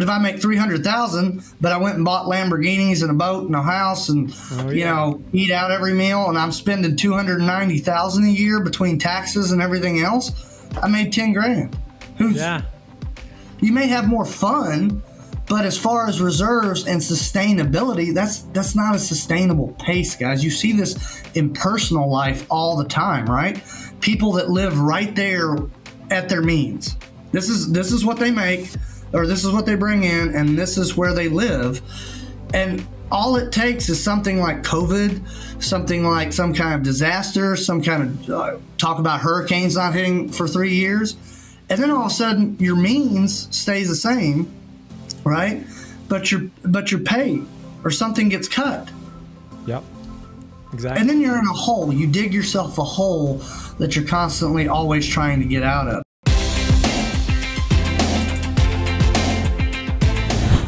But if I make three hundred thousand, but I went and bought Lamborghinis and a boat and a house and oh, yeah. you know eat out every meal, and I'm spending two hundred ninety thousand a year between taxes and everything else, I made ten grand. Who's yeah? You may have more fun, but as far as reserves and sustainability, that's that's not a sustainable pace, guys. You see this in personal life all the time, right? People that live right there at their means. This is this is what they make or this is what they bring in and this is where they live. And all it takes is something like COVID, something like some kind of disaster, some kind of uh, talk about hurricanes not hitting for three years, and then all of a sudden your means stays the same, right? But your but your pay or something gets cut. Yep. Exactly. And then you're in a hole. You dig yourself a hole that you're constantly always trying to get out of.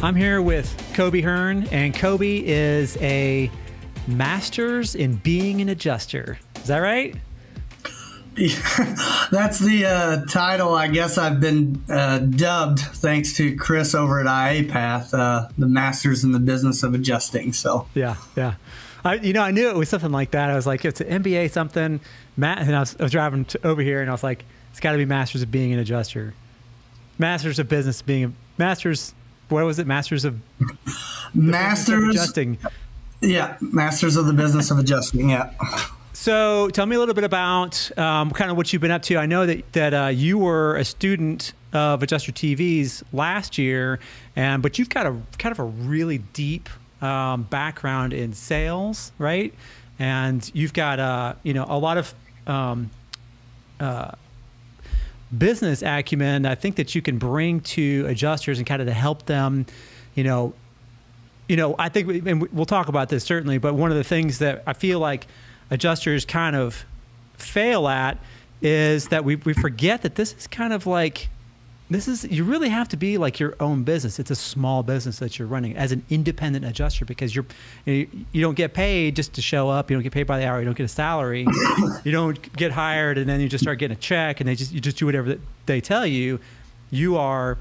I'm here with Koby Hearn, and Koby is a master's in being an adjuster. Is that right? That's the uh, title I guess I've been uh, dubbed thanks to Chris over at IAPath, uh, the masters in the business of adjusting. So yeah, yeah. I, you know, I knew it was something like that. I was like, it's an MBA something. Matt, and I was, I was driving to, over here, and I was like, it's got to be masters of being an adjuster, masters of business being a masters what was it? Masters of Masters of adjusting. Yeah, Masters of the Business of Adjusting. Yeah. So, tell me a little bit about um, kind of what you've been up to. I know that that uh, you were a student of Adjuster TVs last year, and but you've got a kind of a really deep um, background in sales, right? And you've got uh, you know a lot of um, uh, business acumen I think that you can bring to adjusters and kind of to help them, you know, you know, I think, and we'll talk about this certainly, but one of the things that I feel like adjusters kind of fail at is that we, we forget that this is kind of like this is you really have to be like your own business. It's a small business that you're running as an independent adjuster because you're you don't get paid just to show up. You don't get paid by the hour. You don't get a salary. You don't get hired and then you just start getting a check and they just you just do whatever they tell you. You are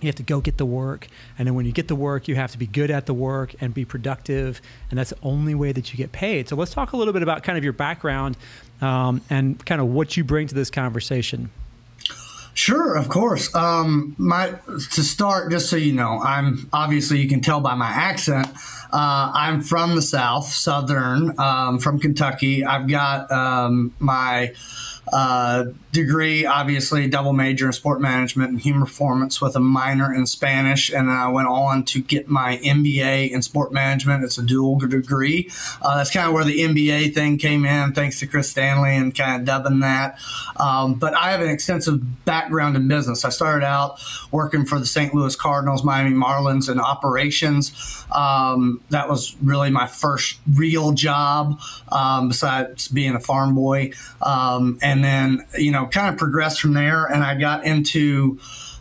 you have to go get the work. And then when you get the work you have to be good at the work and be productive. And that's the only way that you get paid. So let's talk a little bit about kind of your background um, and kind of what you bring to this conversation Sure, of course. Um, my to start, just so you know, I'm obviously you can tell by my accent. Uh, I'm from the South, Southern, um, from Kentucky. I've got um, my uh, degree, obviously, double major in sport management and human performance with a minor in Spanish. And I went on to get my MBA in sport management. It's a dual degree. Uh, that's kind of where the MBA thing came in, thanks to Chris Stanley and kind of dubbing that. Um, but I have an extensive background in business. I started out working for the St. Louis Cardinals, Miami Marlins, in operations. Um, that was really my first real job um, besides being a farm boy. Um, and then, you know, kind of progressed from there. And I got into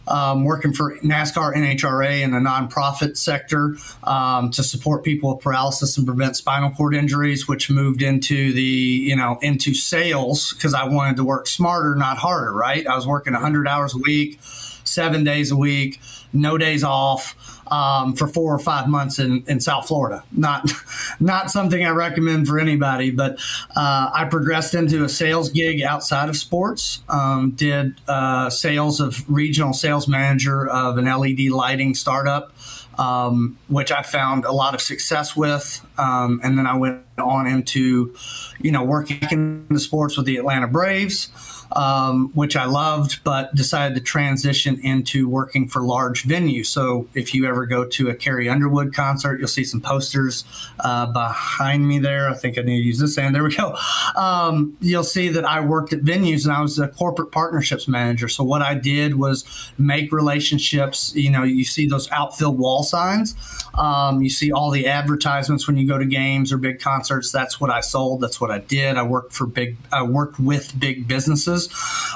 um, working for NASCAR NHRA in the nonprofit sector um, to support people with paralysis and prevent spinal cord injuries, which moved into the you know into sales because I wanted to work smarter, not harder. Right? I was working 100 hours a week, seven days a week, no days off um, for four or five months in, in South Florida. Not not something I recommend for anybody, but uh, I progressed into a sales gig outside of sports. Um, did uh, sales of regional sales manager of an LED lighting startup. Um, which I found a lot of success with. Um, and then I went on into, you know, working in the sports with the Atlanta Braves um, which I loved, but decided to transition into working for large venues. So if you ever go to a Carrie Underwood concert, you'll see some posters uh, behind me there. I think I need to use this hand. There we go. Um, you'll see that I worked at venues and I was a corporate partnerships manager. So what I did was make relationships. You know, you see those outfield wall signs. Um, you see all the advertisements when you go to games or big concerts. That's what I sold. That's what I did. I worked for big. I worked with big businesses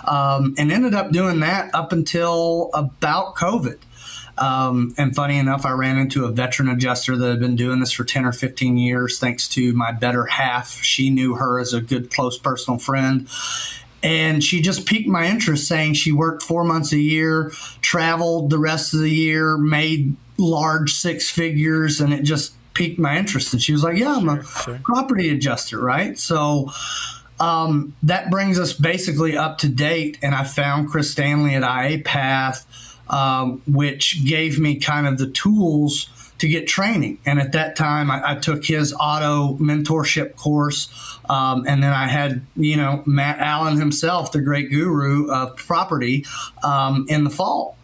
um, and ended up doing that up until about COVID. Um, and funny enough, I ran into a veteran adjuster that had been doing this for 10 or 15 years, thanks to my better half. She knew her as a good, close personal friend. and she just piqued my interest saying she worked four months a year traveled the rest of the year made large six figures and it just piqued my interest and she was like yeah i'm a sure. property adjuster right so um, that brings us basically up to date and i found chris stanley at ia path um, which gave me kind of the tools to get training. And at that time, I, I took his auto mentorship course. Um, and then I had, you know, Matt Allen himself, the great guru of property, um, in the fall.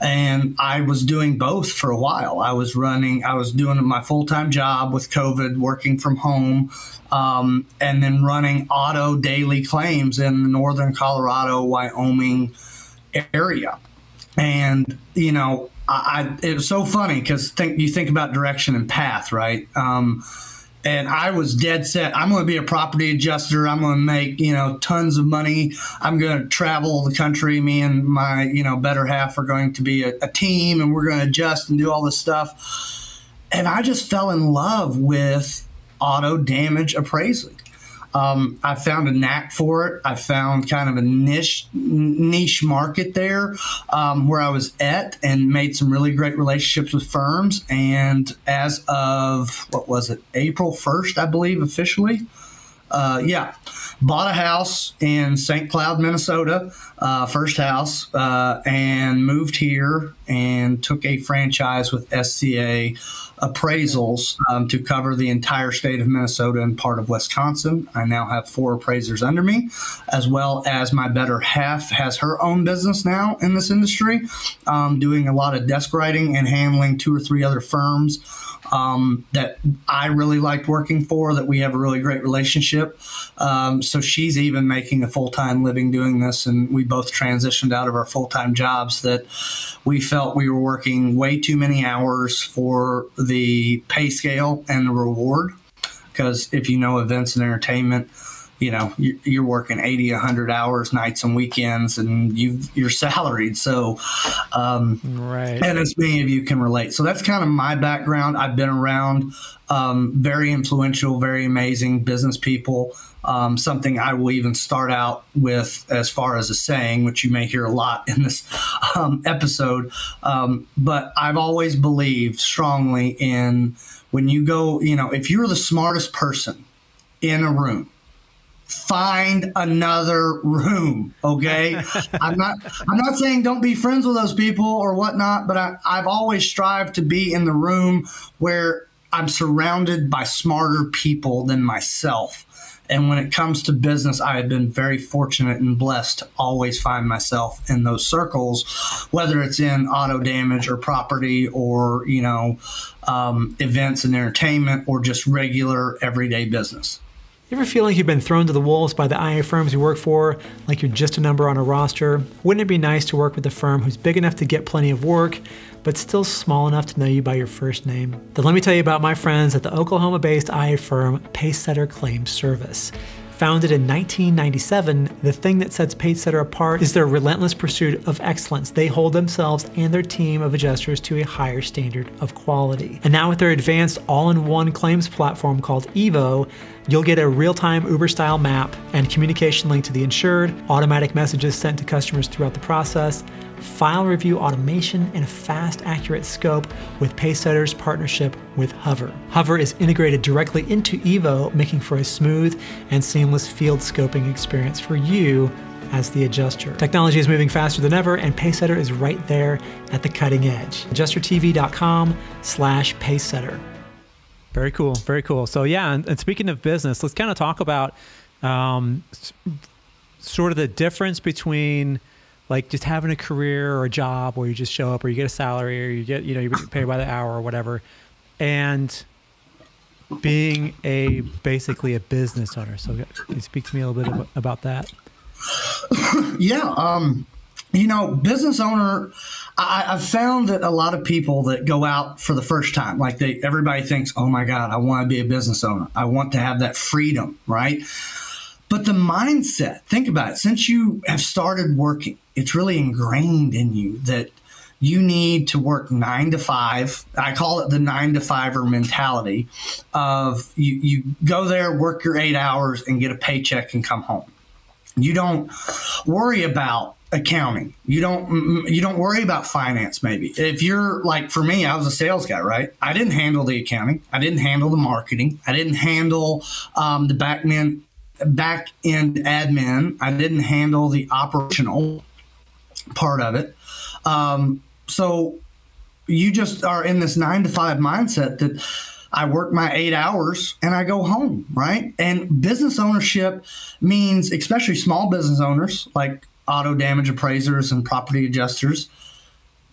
And I was doing both for a while. I was running, I was doing my full time job with COVID, working from home, um, and then running auto daily claims in the northern Colorado, Wyoming area. And, you know, I, it was so funny because think you think about direction and path, right? Um, and I was dead set. I'm going to be a property adjuster. I'm going to make you know tons of money. I'm going to travel the country. Me and my you know better half are going to be a, a team, and we're going to adjust and do all this stuff. And I just fell in love with auto damage appraising. Um, I found a knack for it. I found kind of a niche niche market there um, where I was at, and made some really great relationships with firms. And as of what was it, April first, I believe, officially. Uh, yeah, bought a house in St. Cloud, Minnesota, uh, first house, uh, and moved here and took a franchise with SCA appraisals um, to cover the entire state of Minnesota and part of Wisconsin. I now have four appraisers under me, as well as my better half has her own business now in this industry, um, doing a lot of desk writing and handling two or three other firms um, that I really liked working for, that we have a really great relationship. Um, so she's even making a full time living doing this, and we both transitioned out of our full time jobs that we felt we were working way too many hours for the pay scale and the reward. Because if you know events and entertainment, you know you're working 80 100 hours nights and weekends and you you're salaried so um, right. and as many of you can relate. So that's kind of my background. I've been around um, very influential very amazing business people um, something i will even start out with as far as a saying which you may hear a lot in this um, episode um, but i've always believed strongly in when you go you know if you're the smartest person in a room find another room. Okay. I'm not, I'm not saying don't be friends with those people or whatnot, but I, I've always strived to be in the room where I'm surrounded by smarter people than myself. And when it comes to business, I have been very fortunate and blessed to always find myself in those circles, whether it's in auto damage or property or, you know, um, events and entertainment or just regular everyday business. You ever feel like you've been thrown to the wolves by the IA firms you work for, like you're just a number on a roster? Wouldn't it be nice to work with a firm who's big enough to get plenty of work, but still small enough to know you by your first name? Then let me tell you about my friends at the Oklahoma based IA firm Pacesetter Claims Service. Founded in 1997, the thing that sets Pacesetter apart is their relentless pursuit of excellence. They hold themselves and their team of adjusters to a higher standard of quality. And now with their advanced all-in-one claims platform called Evo, you'll get a real-time Uber-style map and communication link to the insured, automatic messages sent to customers throughout the process, file review automation, and a fast, accurate scope with Pacesetter's partnership with Hover. Hover is integrated directly into Evo, making for a smooth and seamless field scoping experience for you as the adjuster. Technology is moving faster than ever, and Pacesetter is right there at the cutting edge. AdjusterTV.com slash Pacesetter. Very cool. Very cool. So yeah, and, and speaking of business, let's kind of talk about um, sort of the difference between like just having a career or a job where you just show up or you get a salary or you get you know you paid by the hour or whatever. And being a basically a business owner. So can you speak to me a little bit about that? Yeah um you know business owner I, have found that a lot of people that go out for the first time like they everybody thinks oh my god i want to be a business owner. I want to have that freedom right but the mindset, think about it, since you have started working, it's really ingrained in you that you need to work nine to five. I call it the nine to fiver mentality of you, you go there, work your eight hours, and get a paycheck and come home. You don't worry about accounting. You don't you don't worry about finance maybe. If you're like for me, I was a sales guy, right? I didn't handle the accounting. I didn't handle the marketing. I didn't handle um, the back end back end admin. I didn't handle the operational part of it. Um, so you just are in this nine to five mindset that I work my eight hours and I go home, right? And business ownership means, especially small business owners like auto damage appraisers and property adjusters,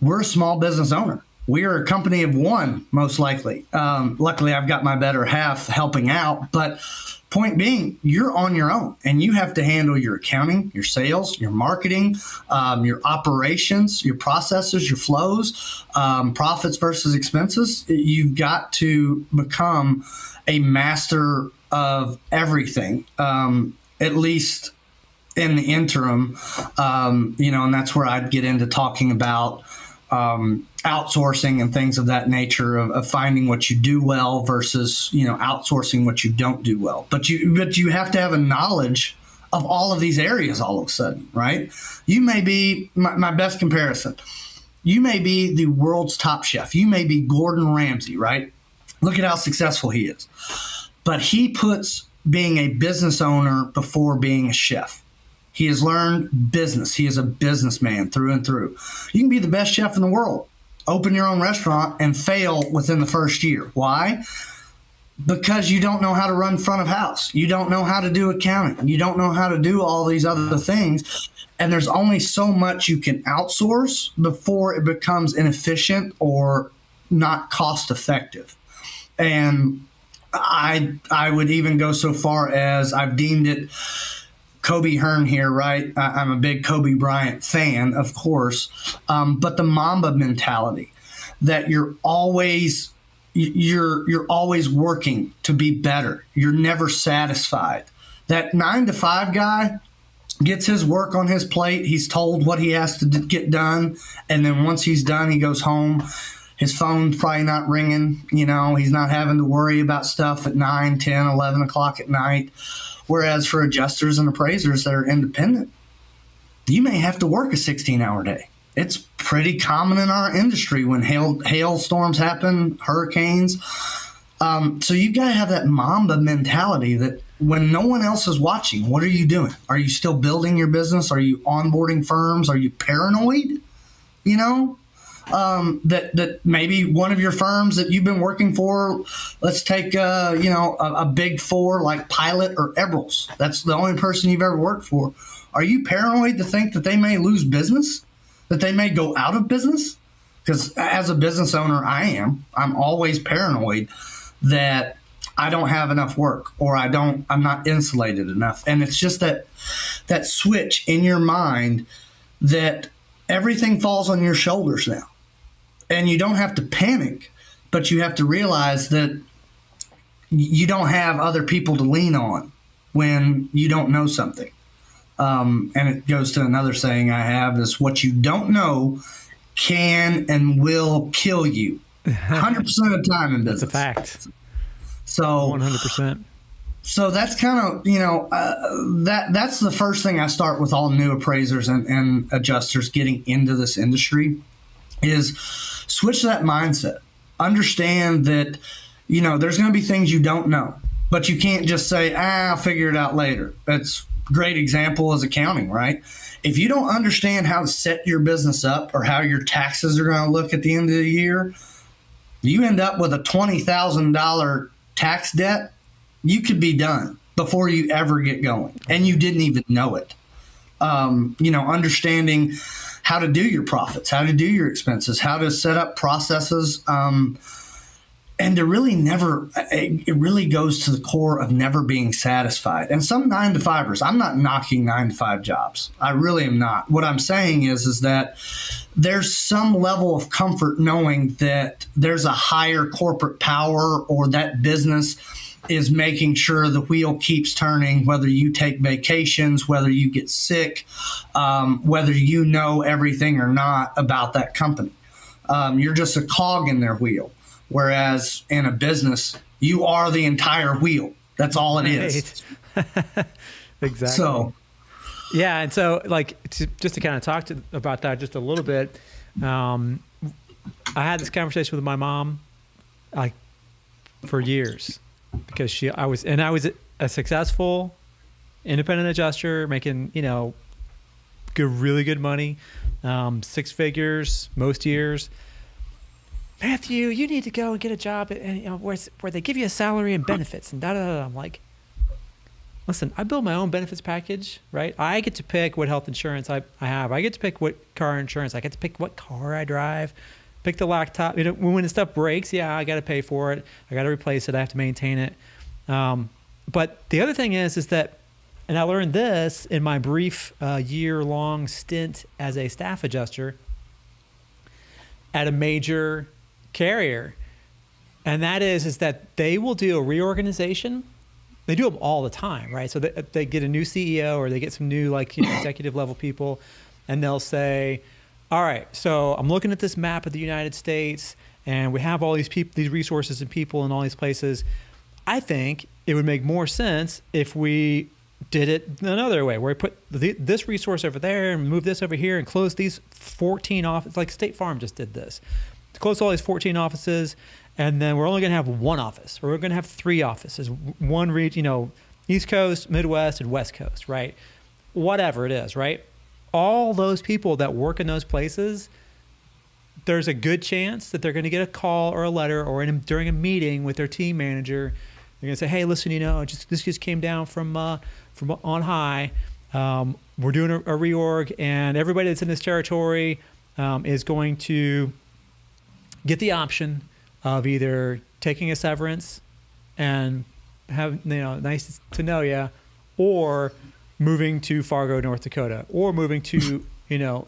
we're a small business owner. We are a company of one, most likely. Um, luckily, I've got my better half helping out, but Point being, you're on your own and you have to handle your accounting, your sales, your marketing, um, your operations, your processes, your flows, um, profits versus expenses. You've got to become a master of everything, um, at least in the interim. Um, you know, and that's where I'd get into talking about um, outsourcing and things of that nature of, of, finding what you do well versus you know outsourcing what you don't do well. But you but you have to have a knowledge of all of these areas all of a sudden right? You may be my, my best comparison you may be the world's top chef. You may be gordon ramsay right? Look at how successful he is. But he puts being a business owner before being a chef. He has learned business. He is a businessman through and through. You can be the best chef in the world, open your own restaurant, and fail within the first year. Why? Because you don't know how to run front of house. You don't know how to do accounting. You don't know how to do all these other things. And there's only so much you can outsource before it becomes inefficient or not cost effective. And I I would even go so far as I've deemed it Koby Hearn here, right? I, am a big Kobe Bryant fan, of course, um, but the Mamba mentality that you're always you're you're always working to be better. You're never satisfied. That nine to five guy gets his work on his plate. He's told what he has to get done, and then once he's done, he goes home. His phone's probably not ringing. You know, he's not having to worry about stuff at 9, 10, 11 o'clock at night. Whereas for adjusters and appraisers that are independent, you may have to work a 16 hour day. It's pretty common in our industry when hail hail storms happen, hurricanes. Um, so you got to have that Mamba mentality that when no one else is watching, what are you doing? Are you still building your business? Are you onboarding firms? Are you paranoid? You know, um, that that maybe one of your firms that you've been working for, let's take uh, you know a, a, big four like Pilot or Eberls. That's the only person you've ever worked for. Are you paranoid to think that they may lose business, that they may go out of business? Because as a business owner, I am. I'm always paranoid that I don't have enough work or I don't I'm not insulated enough. And it's just that that switch in your mind that everything falls on your shoulders now and you don't have to panic, but you have to realize that you don't have other people to lean on when you don't know something. Um, and it goes to another saying I have is what you don't know can and will kill you 100% of the time in business. That's a fact. So 100%. So that's kind of, you know, uh, that that's the first thing I start with all new appraisers and, and adjusters getting into this industry is switch that mindset. Understand that, you know, there's going to be things you don't know, but you can't just say, ah, I'll figure it out later. That's great example is accounting, right? If you don't understand how to set your business up or how your taxes are going to look at the end of the year, you end up with a $20,000 tax debt, you could be done before you ever get going. And you didn't even know it. Um, you know, understanding how to do your profits, how to do your expenses, how to set up processes. Um, and to really never, it really goes to the core of never being satisfied. And some nine to fivers, I'm not knocking nine to five jobs. I really am not. What I'm saying is, is that there's some level of comfort knowing that there's a higher corporate power or that business is making sure the wheel keeps turning, whether you take vacations, whether you get sick, um, whether you know everything or not about that company. Um, you're just a cog in their wheel. Whereas in a business, you are the entire wheel. That's all it is. exactly. So, Yeah, and so like to, just to kind of talk to, about that just a little bit, um, I had this conversation with my mom, like for years, because she I was and I was a successful independent adjuster making you know good really good money, um, six figures most years. Matthew, you need to go and get a job at, you know, where, where they give you a salary and benefits and da da da. I'm like, listen, I build my own benefits package, right? I get to pick what health insurance I, I have. I get to pick what car insurance. I get to pick what car I drive. Pick the laptop. You know, when the stuff breaks, yeah, I got to pay for it. I got to replace it. I have to maintain it. Um, but the other thing is, is that, and I learned this in my brief uh, year-long stint as a staff adjuster at a major carrier, and that is, is that they will do a reorganization they do them all the time, right? So they, they get a new CEO or they get some new like you know, executive level people, and they'll say, "All right, so I'm looking at this map of the United States, and we have all these people, these resources and people in all these places. I think it would make more sense if we did it another way, where we put the, this resource over there and move this over here and close these 14 offices. Like State Farm just did this, close all these 14 offices and then we're only going to have one office, or we're going to have three offices, one region, you know, East Coast, Midwest, and West Coast, right? Whatever it is, right? All those people that work in those places, there's a good chance that they're going to get a call or a letter or in, during a meeting with their team manager. They're going to say, "Hey, listen, you know, just this just came down from uh, from on high. Um, we're doing a, a, reorg, and everybody that's in this territory um, is going to get the option." of either taking a severance and have you know nice to know you, or moving to Fargo, North Dakota, or moving to you know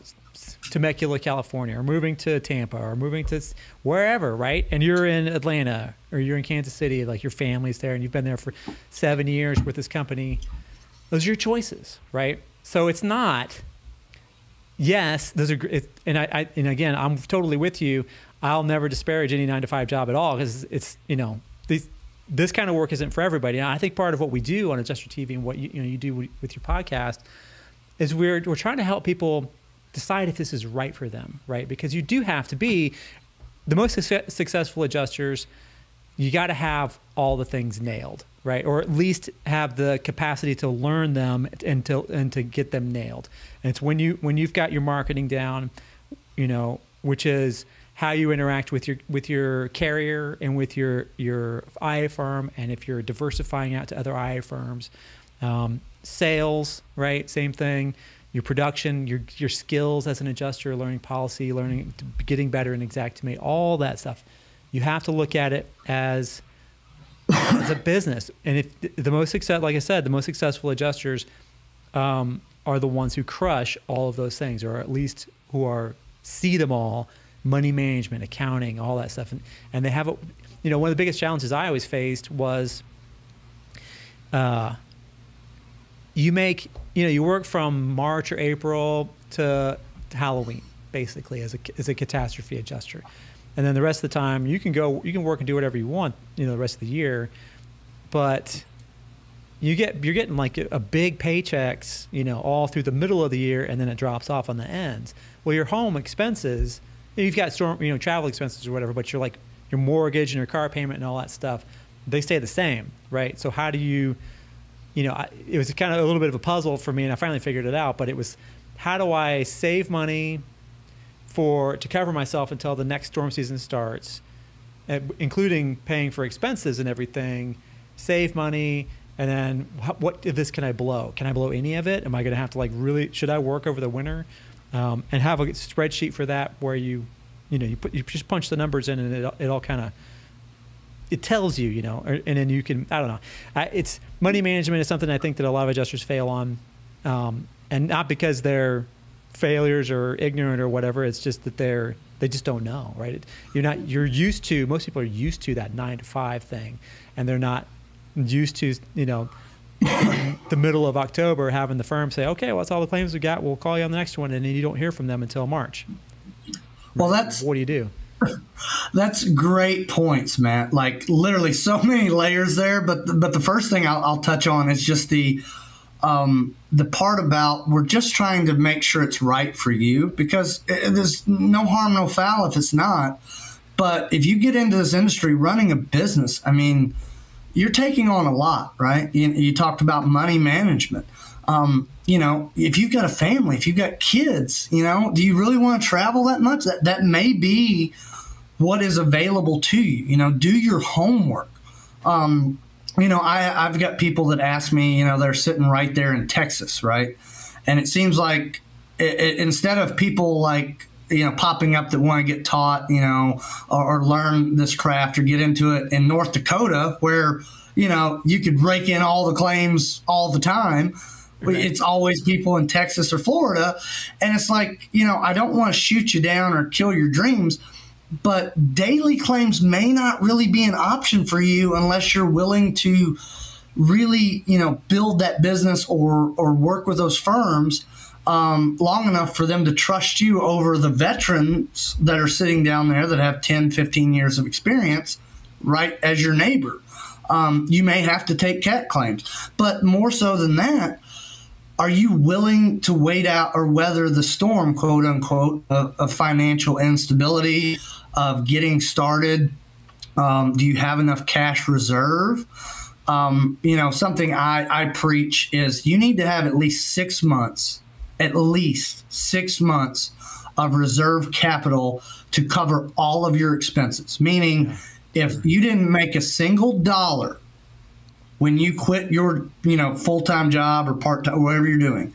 Temecula, California, or moving to Tampa, or moving to wherever, right? And you're in Atlanta or you're in Kansas City, like your family's there, and you've been there for seven years with this company. Those are your choices, right? So it's not. Yes, those are, and I, I and again, I'm totally with you. I'll never disparage any nine to five job at all because it's you know this kind of work isn't for everybody. And I think part of what we do on Adjuster TV and what you, you know you do with your podcast is we're we're trying to help people decide if this is right for them, right? Because you do have to be the most successful adjusters. You got to have all the things nailed, right? Or at least have the capacity to learn them and to and to get them nailed. And it's when you when you've got your marketing down, you know, which is how you interact with your with your carrier and with your your IA firm, and if you're diversifying out to other IA firms, um, sales, right? Same thing. Your production, your your skills as an adjuster, learning policy, learning, getting better in Xactimate, all that stuff. You have to look at it as as a business. And if the most success, like I said, the most successful adjusters um, are the ones who crush all of those things, or at least who are see them all money management, accounting, all that stuff. And, and they have, a, you know, one of the biggest challenges I always faced was uh, you make, you know, you work from March or April to, Halloween, basically, as a, as a catastrophe adjuster. And then the rest of the time, you can go, you can work and do whatever you want, you know, the rest of the year. But you get you're getting like a big paychecks, you know, all through the middle of the year, and then it drops off on the ends. Well, your home expenses you've got storm, you know, travel expenses or whatever, but you're like your mortgage and your car payment and all that stuff, they stay the same, right? So how do you, you know, I, it was kind of a little bit of a puzzle for me, and I finally figured it out. But it was, how do I save money for to cover myself until the next storm season starts, uh, including paying for expenses and everything, save money, and then what of this can I blow? Can I blow any of it? Am I going to have to like really? Should I work over the winter? Um, and have a spreadsheet for that where you, you know, you put you just punch the numbers in and it, it all kind of it tells you, you know, and then you can I don't know. it's money management is something I think that a lot of adjusters fail on, um, and not because they're failures or ignorant or whatever. It's just that they're they just don't know, right? You're not you're used to most people are used to that nine to five thing, and they're not used to you know the middle of October having the firm say, okay, well, that's all the claims we got. We'll call you on the next one. And then you don't hear from them until March. Well, that's what do you do? That's great points, Matt. Like literally so many layers there. But but the first thing I'll, I'll touch on is just the um, the part about we're just trying to make sure it's right for you because it, there's no harm, no foul if it's not. But if you get into this industry running a business, I mean, you're taking on a lot, right? You, you talked about money management. Um, you know, if you've got a family, if you've got kids, you know, do you really want to travel that much? That that may be what is available to you. You know, do your homework. Um, you know, I, I've got people that ask me, you know, they're sitting right there in Texas, right? And it seems like it, it, instead of people like, you know, popping up that want to get taught, you know, or, or learn this craft or get into it in North Dakota, where, you know, you could rake in all the claims all the time. Right. It's always people in Texas or Florida. And it's like, you know, I don't want to shoot you down or kill your dreams but daily claims may not really be an option for you unless you're willing to really you know build that business or or work with those firms um, long enough for them to trust you over the veterans that are sitting down there that have 10 15 years of experience right as your neighbor um, you may have to take cat claims but more so than that are you willing to wait out or weather the storm, quote unquote, of, of financial instability, of getting started? Um, do you have enough cash reserve? Um, you know, something I, I preach is you need to have at least six months, at least six months of reserve capital to cover all of your expenses. Meaning, if you didn't make a single dollar when you quit your you know full time job or part time whatever you're doing,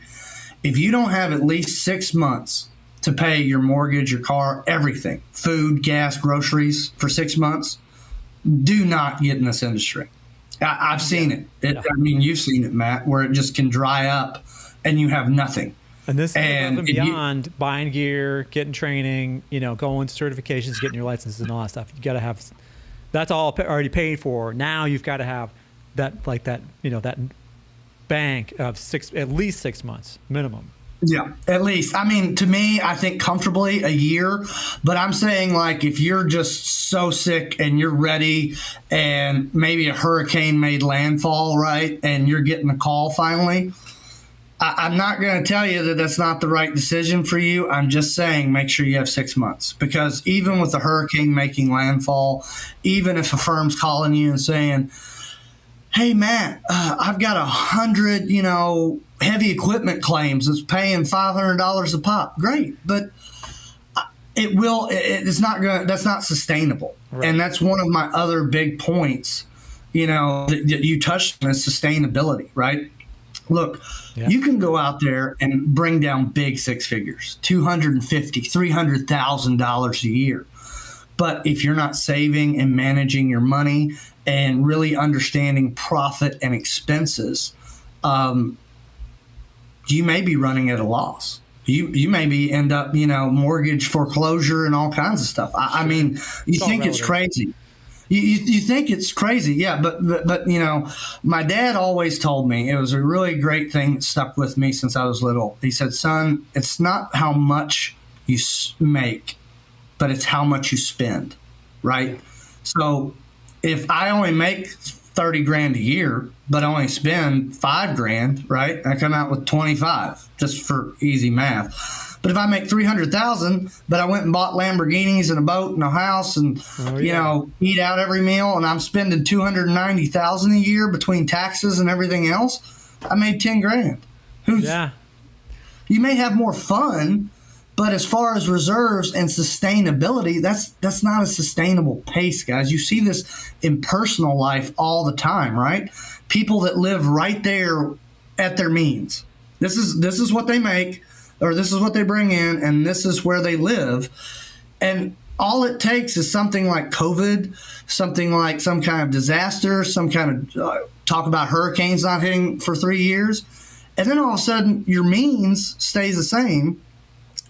if you don't have at least six months to pay your mortgage, your car, everything, food, gas, groceries for six months, do not get in this industry. I, have seen it. it. I mean, you've seen it, Matt, where it just can dry up and you have nothing. And this and is beyond you, buying gear, getting training, you know, going to certifications, getting your licenses, and all that stuff. You got to have that's all already paid for. Now you've got to have that like that you know that bank of six at least six months minimum yeah, at least. I mean, to me, I think comfortably a year. But I'm saying, like, if you're just so sick and you're ready, and maybe a hurricane made landfall, right, and you're getting a call finally, I, am not going to tell you that that's not the right decision for you. I'm just saying, make sure you have six months because even with the hurricane making landfall, even if a firm's calling you and saying, hey Matt, uh, I've got a hundred, you know, heavy equipment claims that's paying five hundred dollars a pop. Great, but it will. It's not going. That's not sustainable, right. and that's one of my other big points. You know, that, that you touched on is sustainability, right? Look, yeah. you can go out there and bring down big six figures, two hundred and fifty, three hundred thousand dollars a year. But if you're not saving and managing your money and really understanding profit and expenses, um, you may be running at a loss. You you maybe end up you know mortgage foreclosure and all kinds of stuff. I, I mean, you it's think it's crazy. You, you, you, think it's crazy, yeah, but, but but you know, my dad always told me it was a really great thing that stuck with me since I was little. He said, "Son, it's not how much you make, but it's how much you spend." Right? So if I only make 30 grand a year, but I only spend five grand, right? I come out with 25 just for easy math. But if I make 300,000, but I went and bought Lamborghinis and a boat and a house and, oh, yeah. you know, eat out every meal and I'm spending 290,000 a year between taxes and everything else, I made 10 grand. Who's, yeah. You may have more fun, but as far as reserves and sustainability, that's that's not a sustainable pace, guys. You see this in personal life all the time, right? People that live right there at their means. This is this is what they make or this is what they bring in and this is where they live. And all it takes is something like COVID, something like some kind of disaster, some kind of uh, talk about hurricanes not hitting for 3 years, and then all of a sudden your means stays the same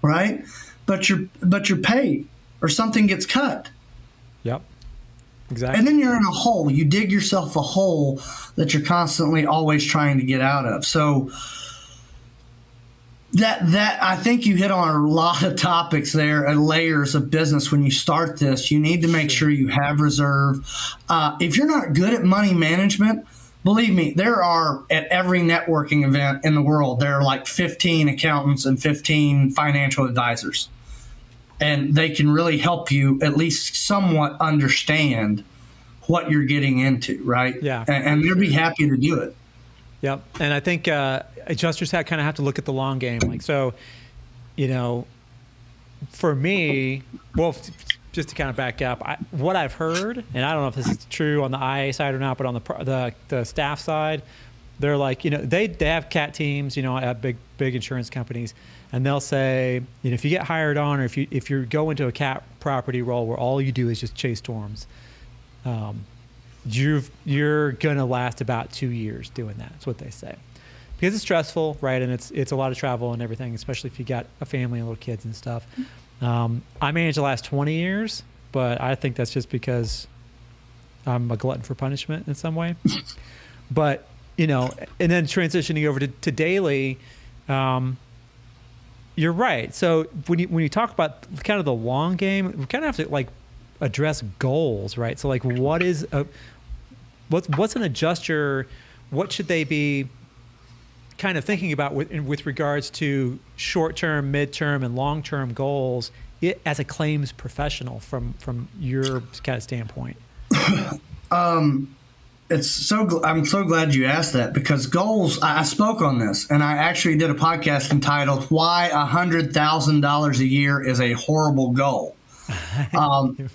right? But your but your pay or something gets cut. Yep. Exactly. And then you're in a hole. You dig yourself a hole that you're constantly always trying to get out of. So that that I think you hit on a lot of topics there and layers of business when you start this. You need to make sure, sure you have reserve. Uh, if you're not good at money management, believe me, there are at every networking event in the world, there are like 15 accountants and 15 financial advisors. And they can really help you at least somewhat understand what you're getting into, right? Yeah. And, and they'll be happy to do it. Yep. And I think uh, adjusters have, kind of have to look at the long game. Like, so, you know, for me, well, just to kind of back up, I, what I've heard, and I don't know if this is true on the IA side or not, but on the the, the staff side, they're like, you know, they, they have cat teams, you know, at big big insurance companies, and they'll say, you know, if you get hired on, or if you if you go into a cat property role where all you do is just chase storms, um, you you're gonna last about two years doing that. That's what they say, because it's stressful, right? And it's it's a lot of travel and everything, especially if you got a family and little kids and stuff. Um, I managed the last 20 years, but I think that's just because I'm a glutton for punishment in some way. but you know, and then transitioning over to, to daily, um, you're right. So when you when you talk about kind of the long game, we kind of have to like address goals, right? So like, what is a what's what's an adjuster? What should they be kind of thinking about with with regards to short term, mid term, and long term goals it, as a claims professional from from your kind of standpoint? um, it's so I'm so glad you asked that because goals. I, I spoke on this, and I actually did a podcast entitled "Why a hundred thousand dollars a year is a horrible goal." Um,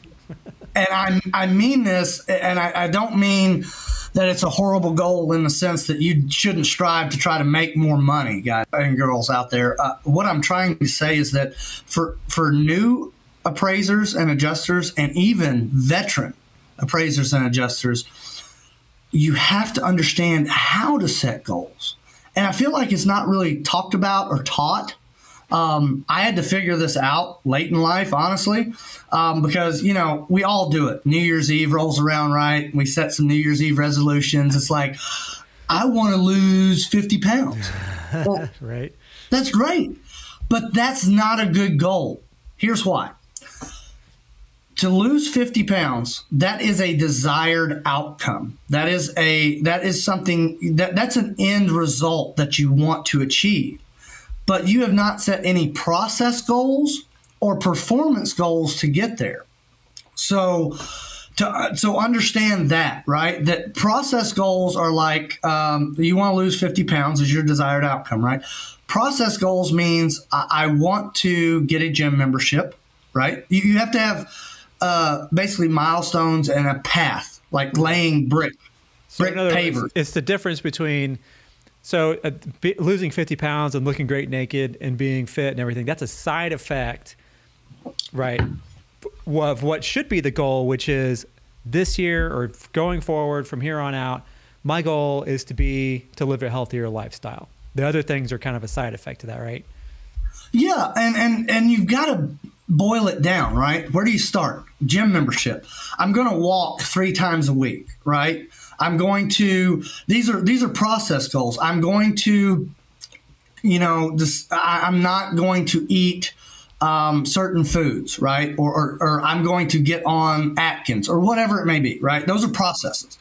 and I I mean this, and I, I don't mean that it's a horrible goal in the sense that you shouldn't strive to try to make more money, guys and girls out there. Uh, what I'm trying to say is that for for new appraisers and adjusters, and even veteran appraisers and adjusters, you have to understand how to set goals. And I feel like it's not really talked about or taught. Um, I had to figure this out late in life, honestly, um, because you know we all do it. New Year's Eve rolls around, right? We set some New Year's Eve resolutions. It's like I want to lose fifty pounds. Well, right. That's great, but that's not a good goal. Here's why. To lose 50 pounds, that is a desired outcome. That is a that is something that that's an end result that you want to achieve but you have not set any process goals or performance goals to get there. So, to, so understand that, right? That process goals are like um, you want to lose 50 pounds is your desired outcome, right? Process goals means I, I want to get a gym membership, right? You, you have to have uh, basically milestones and a path, like laying brick, so brick paver. Words, it's the difference between so uh, be, losing 50 pounds and looking great naked and being fit and everything, that's a side effect, right, of what should be the goal, which is this year or going forward from here on out, my goal is to be to live a healthier lifestyle. The other things are kind of a side effect to that, right? Yeah, and and and you've got to boil it down, right? Where do you start? Gym membership. I'm going to walk 3 times a week, right? I'm going to these are these are process goals. I'm going to, you know, this I, am not going to eat um, certain foods, right? Or, or, or I'm going to get on Atkins or whatever it may be, right? Those are processes.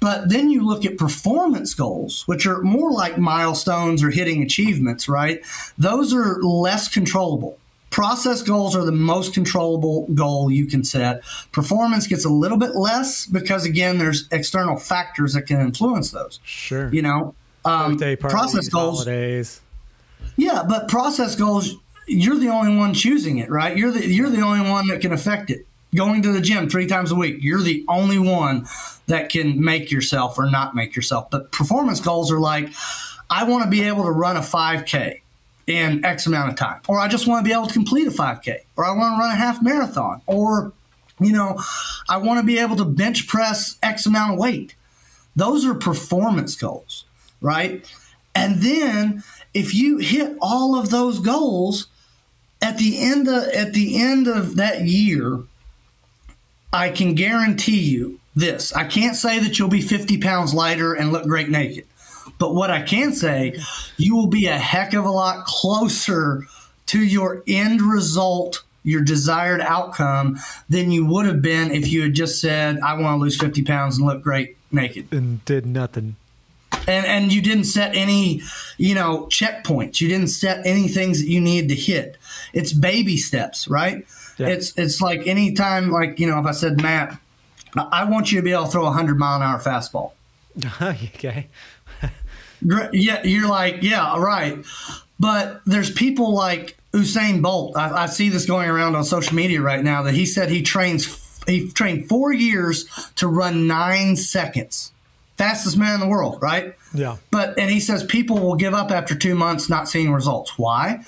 But then you look at performance goals, which are more like milestones or hitting achievements, right? Those are less controllable. Process goals are the most controllable goal you can set. Performance gets a little bit less because, again, there's external factors that can influence those. Sure. You know, um, parties, process goals. Holidays. Yeah, but process goals, you're the only one choosing it, right? You're the you're the only one that can affect it. Going to the gym three times a week, you're the only one that can make yourself or not make yourself. But performance goals are like, I want to be able to run a 5K in X amount of time, or I just want to be able to complete a 5K, or I want to run a half marathon, or you know, I want to be able to bench press X amount of weight. Those are performance goals, right? And then if you hit all of those goals at the end of at the end of that year, I can guarantee you this. I can't say that you'll be 50 pounds lighter and look great naked. But what I can say, you will be a heck of a lot closer to your end result, your desired outcome, than you would have been if you had just said, I want to lose 50 pounds and look great naked. And did nothing. and and you didn't set any you know checkpoints you didn't set any things that you needed to hit it's baby steps right yeah. it's it's like anytime like you know if i said matt i want you to be able to throw a 100 mile an hour fastball okay yeah you're like yeah right but there's people like usain bolt I, I see this going around on social media right now that he said he trains he trained four years to run nine seconds fastest man in the world, right? Yeah. But and he says people will give up after two months not seeing results. Why?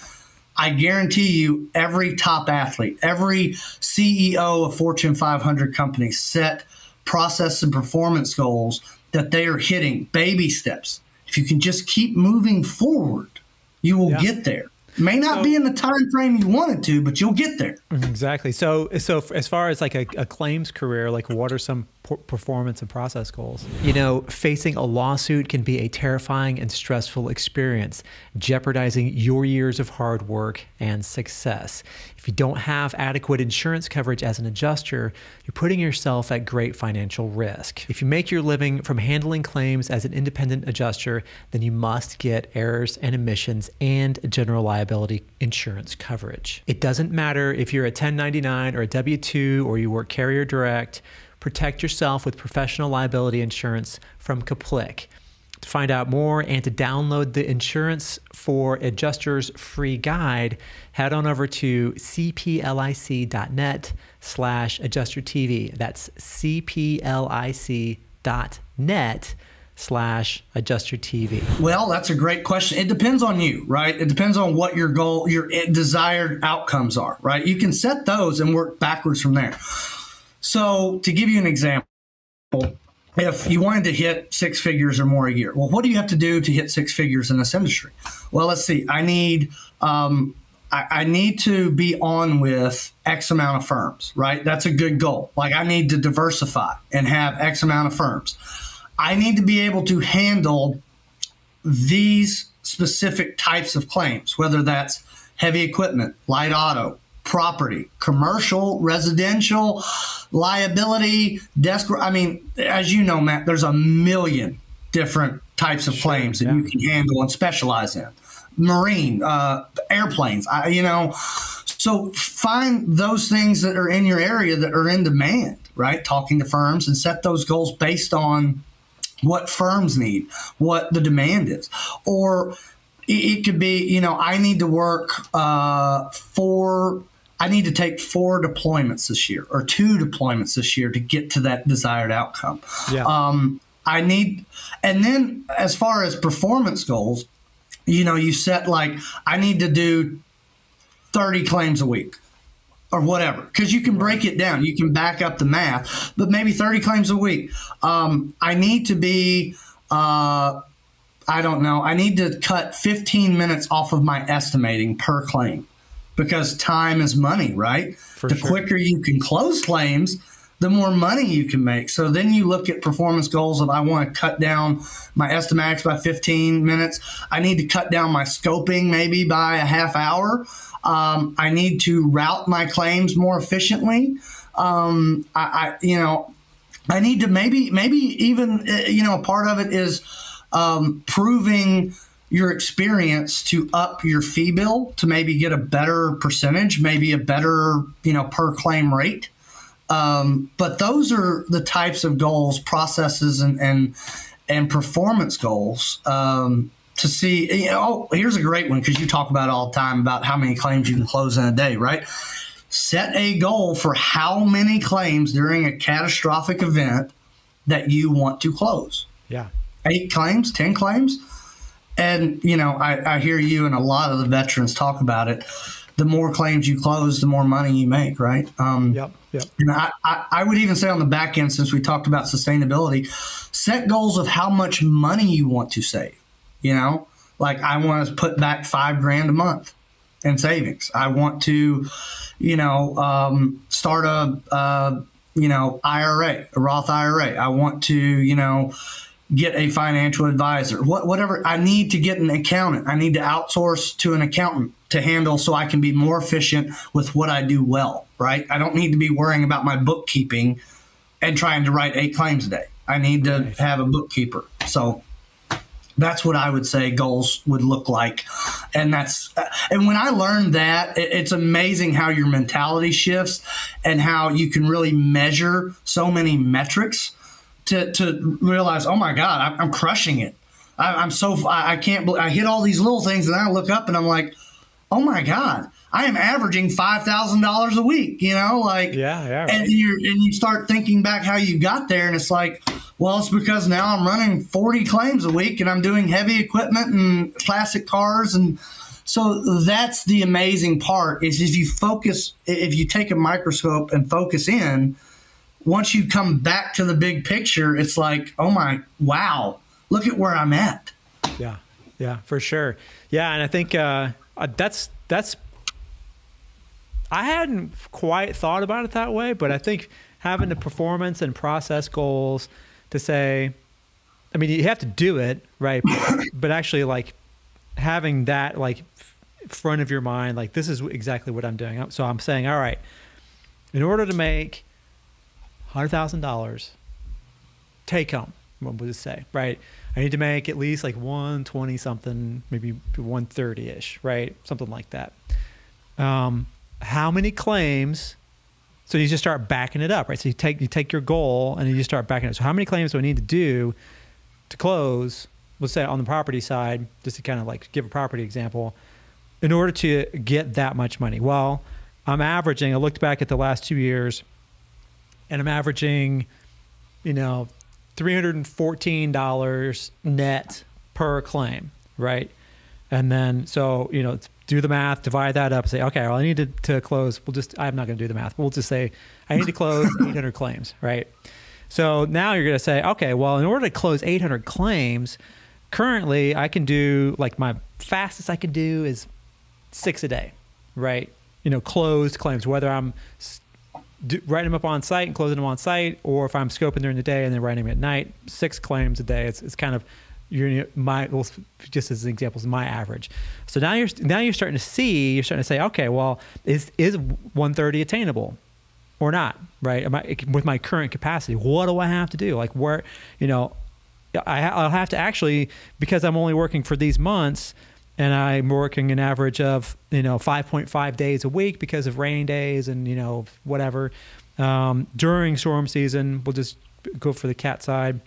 I guarantee you, every top athlete, every CEO of Fortune 500 companies set process and performance goals that they are hitting baby steps. If you can just keep moving forward, you will yeah. get there. May not so, be in the time frame you wanted to, but you'll get there. Exactly. So, so as far as like a, a claims career, like what are some performance and process goals? You know, facing a lawsuit can be a terrifying and stressful experience, jeopardizing your years of hard work and success. If you don't have adequate insurance coverage as an adjuster, you're putting yourself at great financial risk. If you make your living from handling claims as an independent adjuster, then you must get errors and omissions and general liability insurance coverage. It doesn't matter if you're a 1099 or a W 2 or you work carrier direct, protect yourself with professional liability insurance from Kaplik. To find out more and to download the Insurance for Adjusters free guide, head on over to cplic.net slash adjustertv. That's cplic.net slash adjuster TV? Well, that's a great question. It depends on you, right? It depends on what your goal, your desired outcomes are, right? You can set those and work backwards from there. So, to give you an example, if you wanted to hit six figures or more a year, well, what do you have to do to hit six figures in this industry? Well, let's see. I need um, I, I, need to be on with X amount of firms, right? That's a good goal. Like I need to diversify and have X amount of firms. I need to be able to handle these specific types of claims, whether that's heavy equipment, light auto, property, commercial, residential, liability, desk. I mean, as you know, Matt, there's a million different types of sure, claims that yeah. you can handle and specialize in. Marine, uh, airplanes, I, you know. So find those things that are in your area that are in demand, right? Talking to firms and set those goals based on what firms need, what the demand is. Or it could be, you know, I need to work uh, four I need to take four deployments this year or two deployments this year to get to that desired outcome. Yeah. Um, I need, and then as far as performance goals, you know, you set like, I need to do 30 claims a week or whatever, because you can break it down. You can back up the math, but maybe 30 claims a week. Um, I need to be, uh, I don't know, I need to cut 15 minutes off of my estimating per claim because time is money, right? For the sure. quicker you can close claims, the more money you can make. So then you look at performance goals of I want to cut down my Estimax by 15 minutes. I need to cut down my scoping maybe by a half hour. Um, I need to route my claims more efficiently. Um, I, I, you know, I need to maybe, maybe even, uh, you know, a part of it is um, proving your experience to up your fee bill to maybe get a better percentage, maybe a better, you know, per claim rate. Um, but those are the types of goals, processes, and and, and performance goals um, to see. You know, oh, here's a great one because you talk about all the time about how many claims you can close in a day, right? Set a goal for how many claims during a catastrophic event that you want to close. Yeah, eight claims, ten claims and, you know, I, I hear you and a lot of the veterans talk about it. The more claims you close, the more money you make, right? Um, yep, yep. And I, I, I would even say on the back end, since we talked about sustainability, set goals of how much money you want to save. You know, like I want to put back five grand a month in savings. I want to, you know, um, start a, uh, you know, IRA, a Roth IRA. I want to, you know, get a financial advisor. What, whatever I need to get an accountant, I need to outsource to an accountant to handle so I can be more efficient with what I do well, right? I don't need to be worrying about my bookkeeping and trying to write eight claims a day. I need to have a bookkeeper. So That's what I would say goals would look like. And that's, and when I learned that, it's amazing how your mentality shifts and how you can really measure so many metrics to, to realize, oh my God, I'm crushing it. I, am so, I can't, I hit all these little things and I look up and I'm like, oh my God, I am averaging five thousand dollars a week. You know, like yeah, yeah. Right. And you and you start thinking back how you got there, and it's like, well, it's because now I'm running forty claims a week, and I'm doing heavy equipment and classic cars, and so that's the amazing part is if you focus, if you take a microscope and focus in. Once you come back to the big picture, it's like, oh my, wow, look at where I'm at. Yeah, yeah, for sure. Yeah, and I think uh, that's that's I hadn't quite thought about it that way, but I think having the performance and process goals to say, I mean, you have to do it, right? but actually, like having that like front of your mind, like this is exactly what I'm doing. So I'm saying, all right, in order to make hundred thousand dollars take home, what would it say, right? I need to make at least like one twenty something, maybe one thirty ish, right? Something like that. Um, how many claims so you just start backing it up right so you take you take your goal and you start backing it up. so how many claims do i need to do to close let's say on the property side just to kind of like give a property example in order to get that much money well i'm averaging i looked back at the last two years and i'm averaging you know $314 net per claim right and then so you know do the math, divide that up, say, okay, well, I need to, to close. We'll just, I'm not going to do the math. We'll just say, I need to close 800 claims, right? So now you're going to say, okay, well, in order to close 800 claims, currently I can do, like, my fastest I can do is six a day, right? You know, closed claims, whether I'm writing them up on site and closing them on site, or if I'm scoping during the day and then writing them at night, six claims a day. It's, it's kind of you're my well, just as an example is my average. So now you're now you're starting to see you're starting to say, okay, well, is is 130 attainable or not? Right? Am I, with my current capacity, what do I have to do? Like where you know, I, I'll have to actually because I'm only working for these months and I'm working an average of you know 5.5 days a week because of rain days and you know whatever. Um, during storm season, we'll just go for the cat side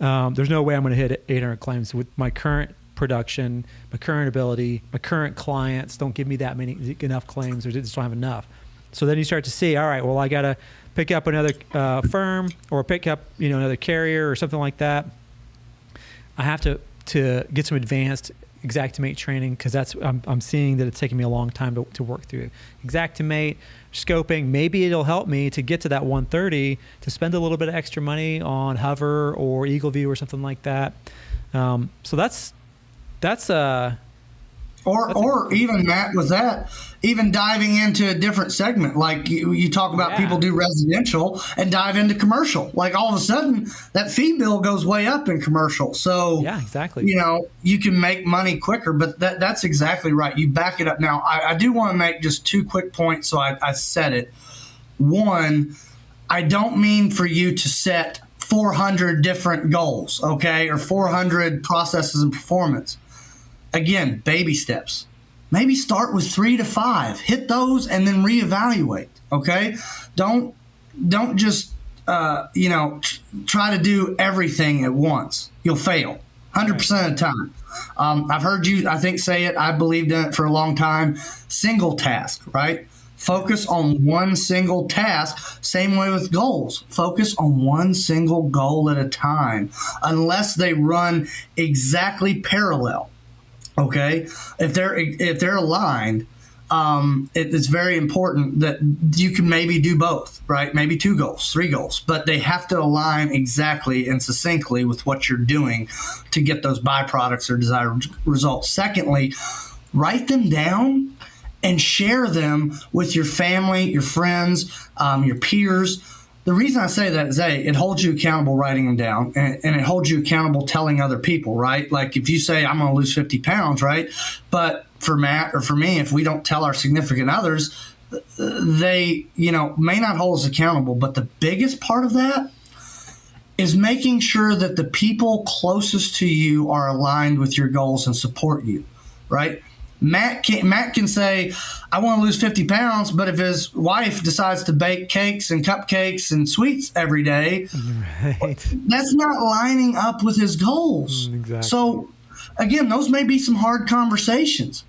um, there's no way I'm going to hit 800 claims with my current production, my current ability, my current clients don't give me that many enough claims or just don't have enough. So then you start to see, all right, well, I got to pick up another uh, firm or pick up, you know, another carrier or something like that. I have to to get some advanced Xactimate training because that's I'm, I'm seeing that it's taking me a long time to, to work through Xactimate scoping. Maybe it'll help me to get to that 130 to spend a little bit of extra money on Hover or EagleView or something like that. Um, so that's that's uh or or even Matt with that, even diving into a different segment. Like you, you talk about yeah. people do residential and dive into commercial. Like all of a sudden that fee bill goes way up in commercial. So yeah, exactly. You know, you can make money quicker, but that that's exactly right. You back it up. Now I, I do want to make just two quick points. So I, I said it. One, I don't mean for you to set 400 different goals, okay, or 400 processes and performance again, baby steps. Maybe start with three to five, hit those, and then reevaluate. Okay, don't don't just uh, you know try to do everything at once. You'll fail. 100% of the time. Um, I've heard you, I think, say it. I believed in it for a long time. Single task, right? Focus on one single task. Same way with goals. Focus on one single goal at a time, unless they run exactly parallel. Okay, if they're if they're aligned, um, it, it's very important that you can maybe do both, right? Maybe two goals, three goals, but they have to align exactly and succinctly with what you're doing to get those byproducts or desired results. Secondly, write them down and share them with your family, your friends, um, your peers the reason I say that is a it holds you accountable writing them down, and, and it holds you accountable telling other people, right? Like if you say I'm going to lose 50 pounds, right? But for Matt or for me, if we don't tell our significant others, they you know may not hold us accountable. But the biggest part of that is making sure that the people closest to you are aligned with your goals and support you, right? Matt can, Matt can say, I want to lose 50 pounds, but if his wife decides to bake cakes and cupcakes and sweets every day, right. that's not lining up with his goals. Mm, exactly. So, again, those may be some hard conversations,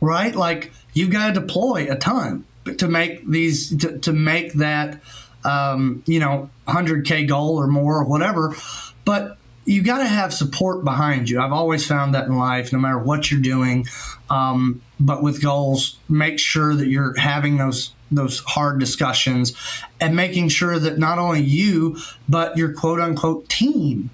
right? Like you've got to deploy a ton to make these, to, to make that, um, you know, 100K goal or more or whatever. But you got to have support behind you. I've always found that in life, no matter what you're doing. Um, but with goals, make sure that you're having those those hard discussions and making sure that not only you but your quote unquote team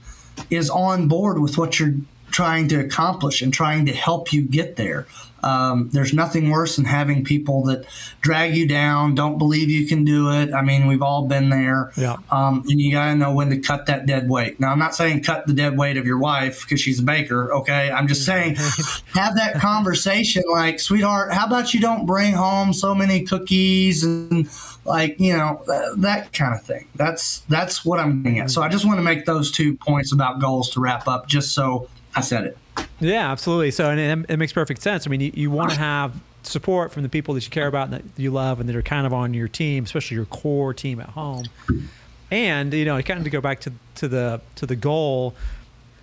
is on board with what you're trying to accomplish and trying to help you get there. Um, there's nothing worse than having people that drag you down, don't believe you can do it. I mean, we've all been there. Yeah. Um, and you got to know when to cut that dead weight. Now, I'm not saying cut the dead weight of your wife because she's a baker. Okay. I'm just saying have that conversation like, sweetheart, how about you don't bring home so many cookies and like, you know, that kind of thing. That's, that's what I'm getting at. So I just want to make those two points about goals to wrap up just so I said it. Yeah, absolutely. So, and it, it makes perfect sense. I mean, you, you want to have support from the people that you care about and that you love and that are kind of on your team, especially your core team at home. And you know, kind of to go back to to the to the goal.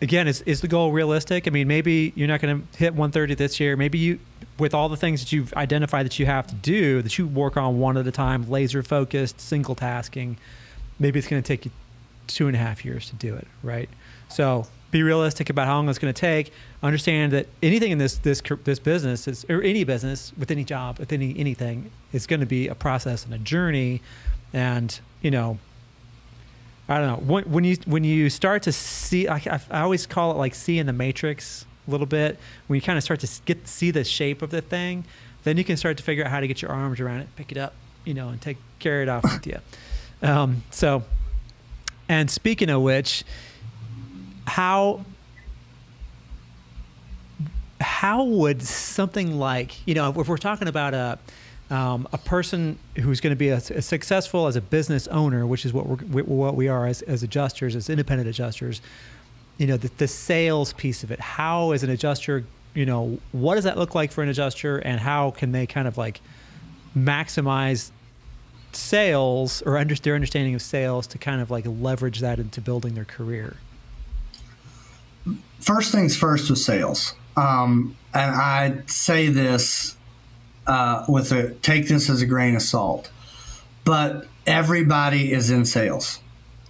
Again, is is the goal realistic? I mean, maybe you're not going to hit 130 this year. Maybe you, with all the things that you've identified that you have to do, that you work on one at a time, laser focused, single tasking. Maybe it's going to take you two and a half years to do it, right? So be realistic about how long it's going to take. Understand that anything in this this this business is, or any business with any job with any anything is going to be a process and a journey, and you know. I don't know when, when you when you start to see. I, I always call it like seeing the matrix a little bit. When you kind of start to get see the shape of the thing, then you can start to figure out how to get your arms around it, pick it up, you know, and take carry it off with you. Um, so, and speaking of which, how how would something like you know if we're talking about a um, a person who's going to be as, as, successful as a business owner, which is what we're what we are as, as adjusters, as independent adjusters. You know, the, the sales piece of it. How is an adjuster, you know, what does that look like for an adjuster, and how can they kind of like maximize sales or under, their understanding of sales to kind of like leverage that into building their career? First things first with sales. Um, and I say this uh, with a take this as a grain of salt, but everybody is in sales.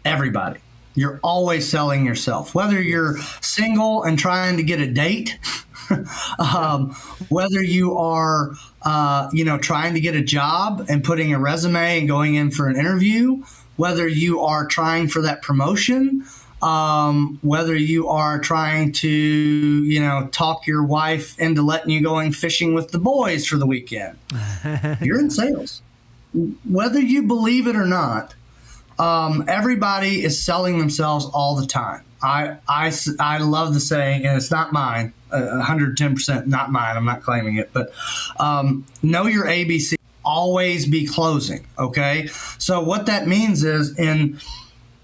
Everybody. You're always selling yourself, whether you're single and trying to get a date, um, whether you are, uh, you know, trying to get a job and putting a resume and going in for an interview, whether you are trying for that promotion, um, whether you are trying to, you know, talk your wife into letting you going fishing with the boys for the weekend. You're in sales. Whether you believe it or not, um, everybody is selling themselves all the time. I, I, I love the saying, and it's not mine, uh, 110% not mine. I'm not claiming it, but um, know your ABC. Always be closing. Okay. So, what that means is in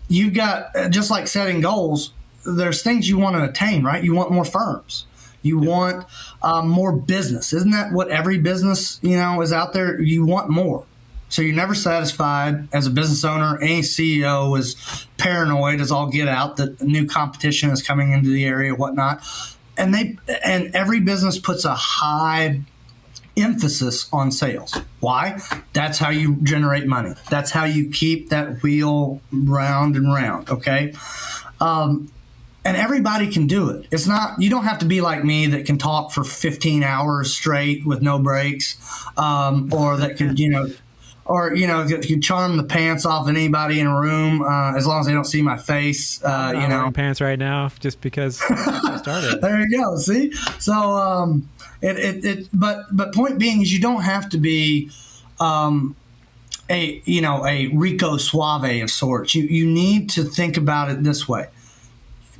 you've got uh, just like setting goals there's things you want to attain right? You want more firms. You yeah. want um, more business. Isn't that what every business you know is out there? You want more. So you're never satisfied as a business owner. Any ceo is paranoid as all get out that new competition is coming into the area whatnot. And they and every business puts a high emphasis on sales. Why? That's how you generate money. That's how you keep that wheel round and round. Okay. Um, and everybody can do it. It's not, you don't have to be like me that can talk for 15 hours straight with no breaks, um, or that could, you know, or you know, can charm the pants off anybody in a room uh, as long as they don't see my face. Uh, you know, pants right now just because I started. there you go. See, so um, it, it, it, but but point being is you don't have to be um, a you know a Rico Suave of sorts. You you need to think about it this way.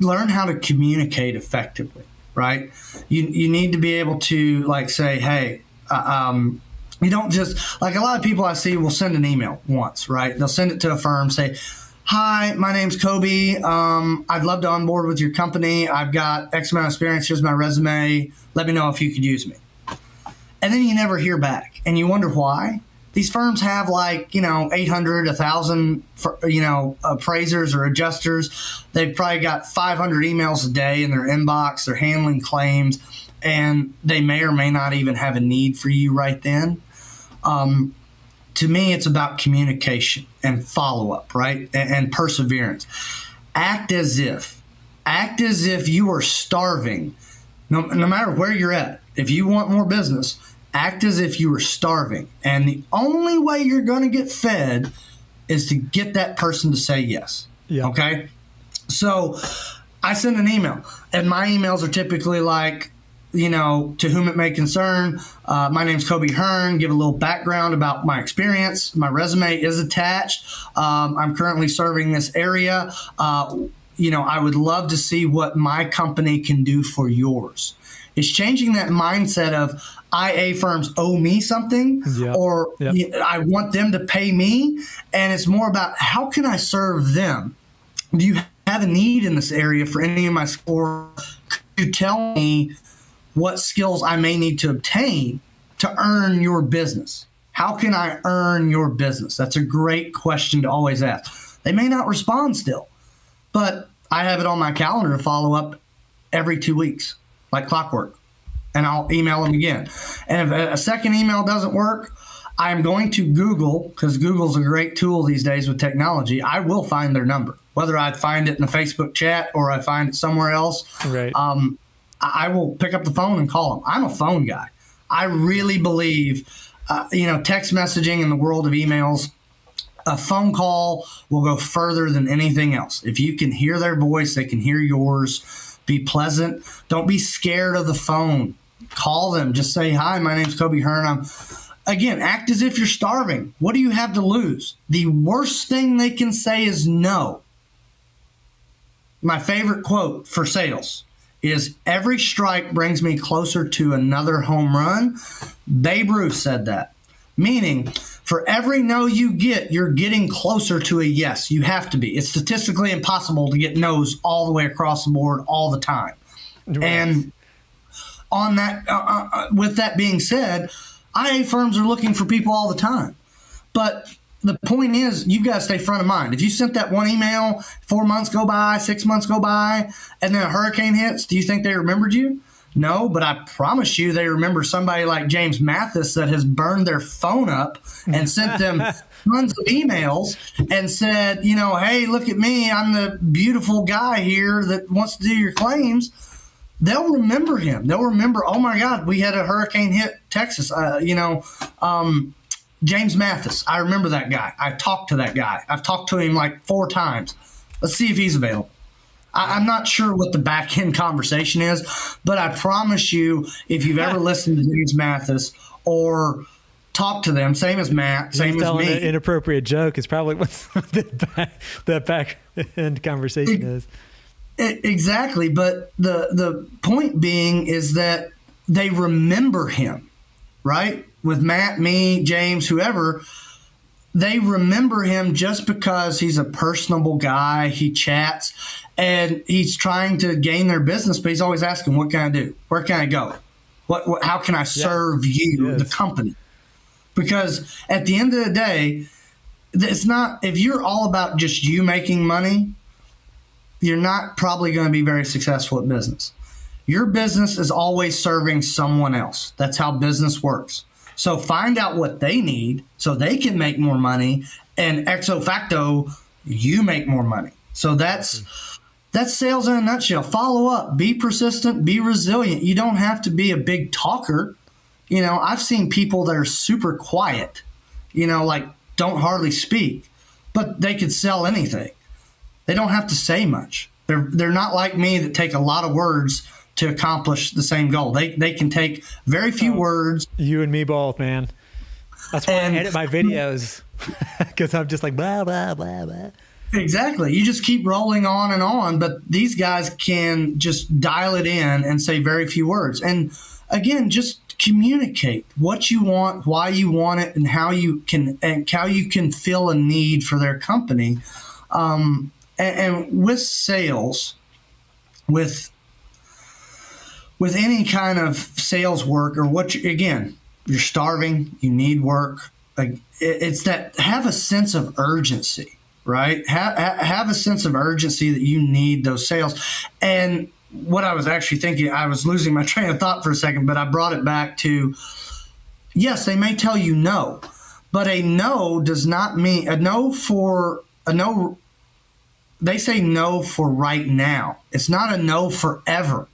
Learn how to communicate effectively, right? You you need to be able to like say, hey, uh, um, you don't just like a lot of people I see will send an email once, right? They'll send it to a firm, say, Hi, my name's Koby. Um, I'd love to onboard with your company. I've got X amount of experience. Here's my resume. Let me know if you could use me. And then you never hear back, and you wonder why. These firms have like you know 800, 1,000, you know appraisers or adjusters. They've probably got 500 emails a day in their inbox. They're handling claims, and they may or may not even have a need for you right then. Um, to me, it's about communication and follow up, right? And, and, perseverance. Act as if, act as if you are starving, no, no matter where you're at. If you want more business, act as if you were starving. And the only way you're going to get fed is to get that person to say yes. Yeah. Okay. So I send an email, and my emails are typically like, you know, to whom it may concern, uh, my name's Koby Hearn. Give a little background about my experience. My resume is attached. Um, I'm currently serving this area. Uh, you know, I would love to see what my company can do for yours. It's changing that mindset of IA firms owe me something or yep. I want them to pay me. And it's more about how can I serve them? Do you have a need in this area for any of my or Could you tell me what skills I may need to obtain to earn your business? How can I earn your business? That's a great question to always ask. They may not respond still, but I have it on my calendar to follow up every two weeks, like clockwork, and I'll email them again. And if a second email doesn't work, I'm going to Google because Google's a great tool these days with technology. I will find their number, whether I find it in the Facebook chat or I find it somewhere else. Right. Um, I will pick up the phone and call them. I'm a phone guy. I really believe, uh, you know, text messaging in the world of emails, a phone call will go further than anything else. If you can hear their voice, they can hear yours. Be pleasant. Don't be scared of the phone. Call them. Just say, "Hi, my name's Koby Hearn. I'm." Again, act as if you're starving. What do you have to lose? The worst thing they can say is no. My favorite quote for sales is every strike brings me closer to another home run. Babe Ruth said that. Meaning, for every no you get, you're getting closer to a yes. You have to be. It's statistically impossible to get no's all the way across the board all the time. Right. And on that, uh, uh, uh with that being said, IA firms are looking for people all the time. But the point is, you've got to stay front of mind. If you sent that one email, four months go by, six months go by, and then a hurricane hits, do you think they remembered you? No, but I promise you they remember somebody like James Mathis that has burned their phone up and sent them tons of emails and said, you know, hey, look at me. I'm the beautiful guy here that wants to do your claims. They'll remember him. They'll remember, oh my God, we had a hurricane hit Texas. Uh, you know, um, James Mathis. I remember that guy. I talked to that guy. I've talked to him like four times. Let's see if he's available. I, am not sure what the back end conversation is, but I promise you, if you've ever listened to James Mathis or talked to them, same as Matt, same He's as me. An inappropriate joke is probably what the back, the back end conversation it, is. It, exactly, but the the point being is that they remember him, right? With Matt, me, James, whoever, they remember him just because he's a personable guy. He chats and he's trying to gain their business, but he's always asking, "What can I do? Where can I go? What? what how can I serve yeah, you, the company?" Because at the end of the day, it's not if you're all about just you making money, you're not probably going to be very successful at business. Your business is always serving someone else. That's how business works. So find out what they need so they can make more money, and ex facto, you make more money. So that's that's sales in a nutshell. Follow up, be persistent, be resilient. You don't have to be a big talker. You know, I've seen people that are super quiet, you know, like don't hardly speak, but they could sell anything. They don't have to say much. They're they're not like me that take a lot of words to accomplish the same goal. They they can take very few oh, words. You and me both, man. That's why and, I edit my videos because I'm just like blah blah blah blah. Exactly. You just keep rolling on and on, but these guys can just dial it in and say very few words. And again, just communicate what you want, why you want it, and how you can and how you can fill a need for their company. Um, and, and with sales, with with any kind of sales work or what you, again you're starving you need work like it's that have a sense of urgency right? Have, have a sense of urgency that you need those sales. And what i was actually thinking i was losing my train of thought for a second but i brought it back to yes they may tell you no but a no does not mean a no for a no they say no for right now. It's not a no forever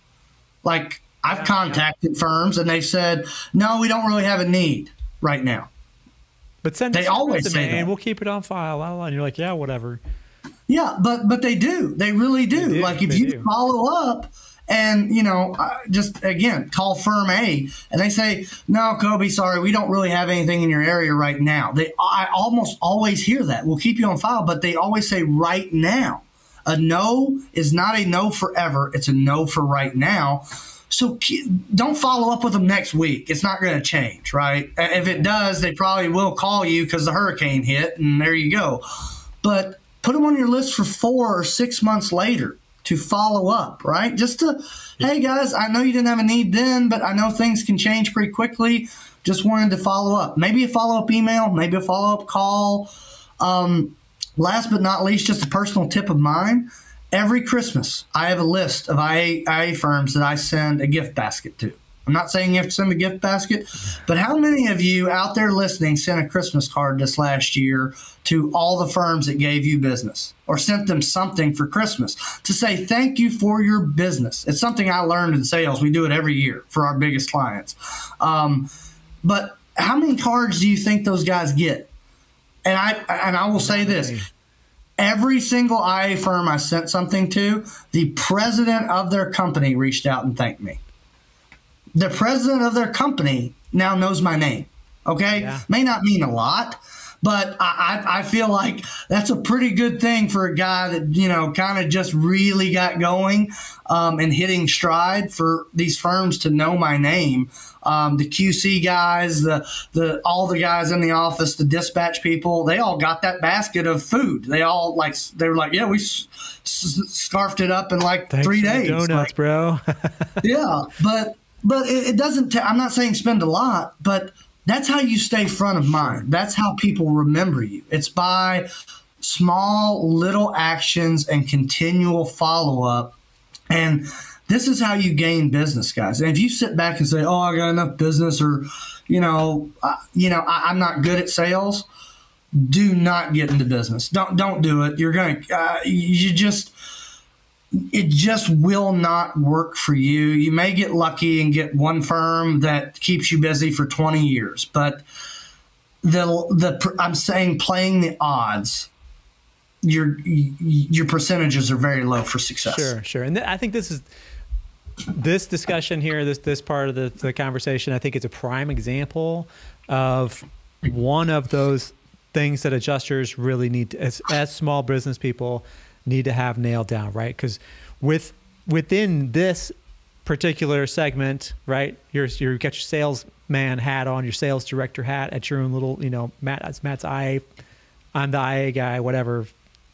like I've contacted firms and they've said, no, we don't really have a need right now. But send they always say and we'll keep it on file. And you're like, yeah, whatever. Yeah, but but they do. They really do. They do. Like if they you do. follow up and you know uh, just again call firm A and they say, no, Koby, sorry, we don't really have anything in your area right now. They I almost always hear that. We'll keep you on file, but they always say right now. A no is not a no forever. It's a no for right now. So don't follow up with them next week. It's not going to change, right? If it does, they probably will call you because the hurricane hit, and there you go. But put them on your list for four or six months later to follow up, right? Just to, hey guys, I know you didn't have a need then, but I know things can change pretty quickly. Just wanted to follow up. Maybe a follow up email, maybe a follow up call. Um, last but not least, just a personal tip of mine every Christmas, I have a list of IA, IA firms that I send a gift basket to. I'm not saying you have to send a gift basket, but how many of you out there listening sent a Christmas card this last year to all the firms that gave you business or sent them something for Christmas to say thank you for your business? It's something I learned in sales. We do it every year for our biggest clients. Um, but how many cards do you think those guys get? And I and I will say this: every single IA firm I sent something to, the president of their company reached out and thanked me. The president of their company now knows my name. Okay, yeah. may not mean a lot, but I, I feel like that's a pretty good thing for a guy that, you know, kind of just really got going um, and hitting stride for these firms to know my name. Um, the QC guys, the, the, all the guys in the office, the dispatch people, they all got that basket of food. They all like, they were like, yeah, we s- s- scarfed it up in like Thanks three days. Donuts, like, bro. yeah. But, but it, it doesn't, i I'm not saying spend a lot, but that's how you stay front of mind. That's how people remember you. It's by small little actions and continual follow up. And this is how you gain business, guys. And if you sit back and say, "Oh, I got enough business," or you know, uh, you know, I, am not good at sales, do not get into business. Don't don't do it. You're gonna uh, you just it just will not work for you. You may get lucky and get one firm that keeps you busy for 20 years, but the the I'm saying playing the odds your your percentages are very low for success. Sure, sure. And th- I think this is this discussion here, this this part of the, the conversation, I think it's a prime example of one of those things that adjusters really need to, as, as small business people need to have nailed down, right? Because with within this particular segment, right, you're you got your salesman hat on, your sales director hat at your own little, you know, Matt, that's Matt's IA, I'm the IA guy, whatever,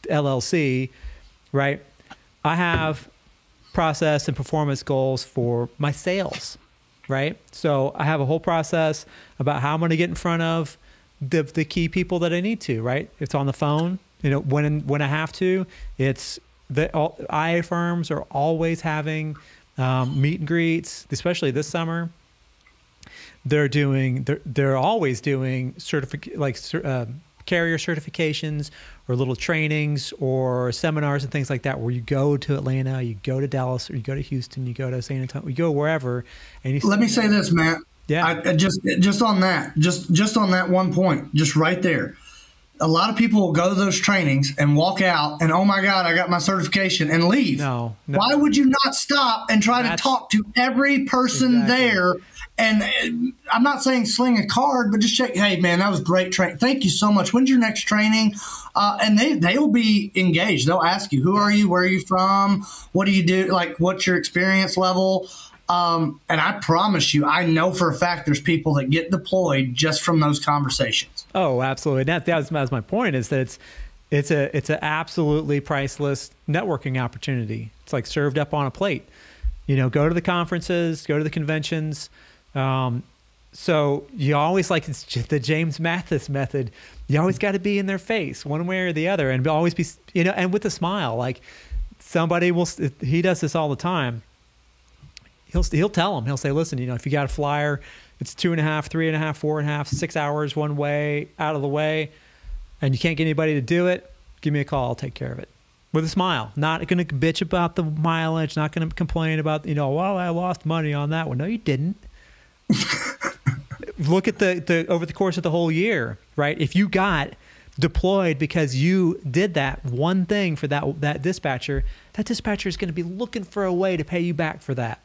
LLC, right? I have process and performance goals for my sales, right? So I have a whole process about how I'm going to get in front of the the key people that I need to, right? It's on the phone, you know, when when I have to. It's the all, IA firms are always having um, meet and greets, especially this summer. They're doing they're they're always doing certific like uh, carrier certifications or little trainings or seminars and things like that where you go to Atlanta, you go to Dallas, or you go to Houston, you go to San Antonio, you go wherever. And you let me say this, Matt. Yeah, I, just just on that, just just on that one point, just right there a lot of people will go to those trainings and walk out and oh my god i got my certification and leave. No, no. why would you not stop and try That's, to talk to every person exactly. there? And uh, i'm not saying sling a card but just check hey man that was great training thank you so much. When's your next training? Uh, and they they will be engaged. They'll ask you who are you? Where are you from? What do you do? Like what's your experience level? Um, and I promise you, I know for a fact there's people that get deployed just from those conversations. Oh, absolutely. That, that, was, that was my point is that it's, it's a it's an absolutely priceless networking opportunity. It's like served up on a plate. You know, go to the conferences, go to the conventions. Um, so you always like the James Mathis method. You always got to be in their face, one way or the other, and always be you know, and with a smile. Like somebody will, he does this all the time. He'll he'll tell them. He'll say, "Listen, you know, if you got a flyer, it's two and a half, three and a half, four and a half, six hours one way out of the way, and you can't get anybody to do it. Give me a call. I'll take care of it." with a smile. Not going to bitch about the mileage. Not going to complain about you know, well, I lost money on that one. No, you didn't. Look at the the over the course of the whole year, right? If you got deployed because you did that one thing for that that dispatcher, that dispatcher is going to be looking for a way to pay you back for that.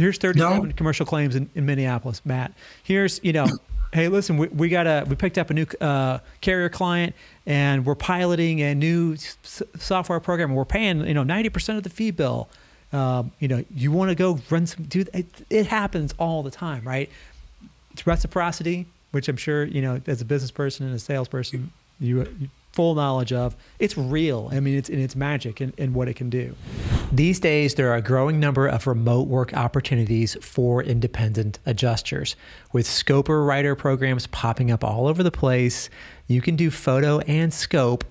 Here's 37 no. commercial claims in, in Minneapolis, Matt. Here's, you know, hey, listen, we, we got a we picked up a new uh, carrier client and we're piloting a new s- software program. And we're paying, you know, 90% of the fee bill. Um, you know, you want to go run some, do it, it happens all the time, right? It's reciprocity which I'm sure you know as a business person and a salesperson, you, you full knowledge of. It's real. I mean, it's and it's magic in, in what it can do. These days, there are a growing number of remote work opportunities for independent adjusters. With Scoper writer programs popping up all over the place, you can do photo and scope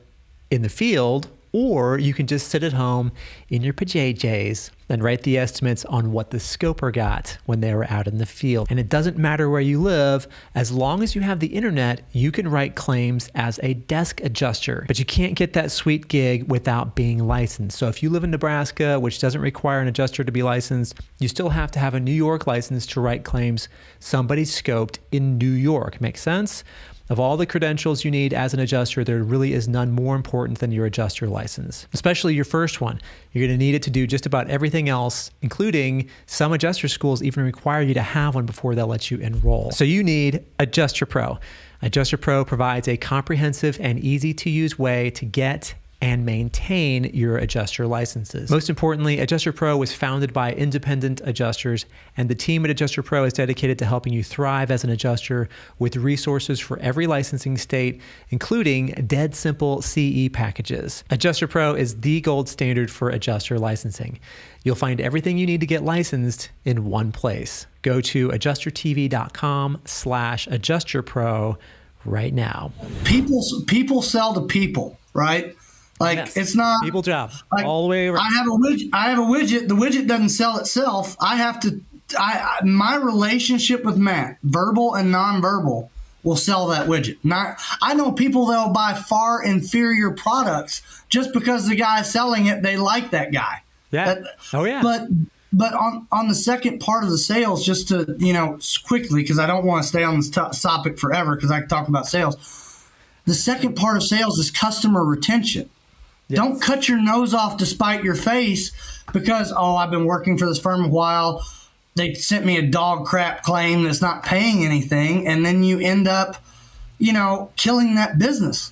in the field or you can just sit at home in your PJs and write the estimates on what the scoper got when they were out in the field. And it doesn't matter where you live, as long as you have the internet, you can write claims as a desk adjuster. But you can't get that sweet gig without being licensed. So if you live in Nebraska, which doesn't require an adjuster to be licensed, you still have to have a New York license to write claims somebody scoped in New York. Make sense? Of all the credentials you need as an adjuster, there really is none more important than your adjuster license, especially your first one. You're going to need it to do just about everything else, including some adjuster schools even require you to have one before they'll let you enroll. So you need Adjuster Pro. Adjuster Pro provides a comprehensive and easy to use way to get and maintain your adjuster licenses. Most importantly, Adjuster Pro was founded by independent adjusters, and the team at Adjuster Pro is dedicated to helping you thrive as an adjuster with resources for every licensing state, including dead simple CE packages. Adjuster Pro is the gold standard for adjuster licensing. You'll find everything you need to get licensed in one place. Go to adjustertv.com slash adjusterpro right now. People, people sell to people, right? Like yes. it's not people job like, all the way around. I have a widget. I have a widget. The widget doesn't sell itself. I have to. I, I my relationship with Matt, verbal and nonverbal, will sell that widget. Not. I know people that'll buy far inferior products just because the guy selling it they like that guy. Yeah. That, oh yeah. But but on on the second part of the sales, just to you know quickly because I don't want to stay on this t- topic forever because I can talk about sales. The second part of sales is customer retention. Yes. Don't cut your nose off to spite your face because, oh, I've been working for this firm a while. They sent me a dog crap claim that's not paying anything. And then you end up, you know, killing that business.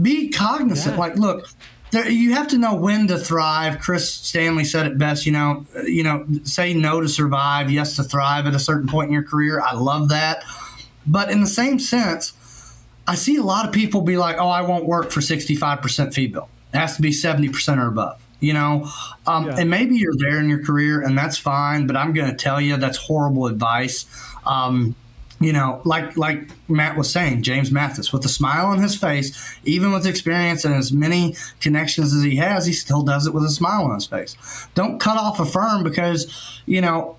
Be cognizant. Yeah. Like, look, there, you have to know when to thrive. Chris Stanley said it best. You know, you know, say no to survive, yes to thrive at a certain point in your career. I love that. But in the same sense, I see a lot of people be like, "Oh, I won't work for sixty-five percent fee bill." It has to be 70% or above, you know? Um, yeah. And maybe you're there in your career and that's fine, but I'm going to tell you that's horrible advice. Um, you know, like like Matt was saying, James Mathis, with a smile on his face, even with experience and as many connections as he has, he still does it with a smile on his face. Don't cut off a firm because, you know,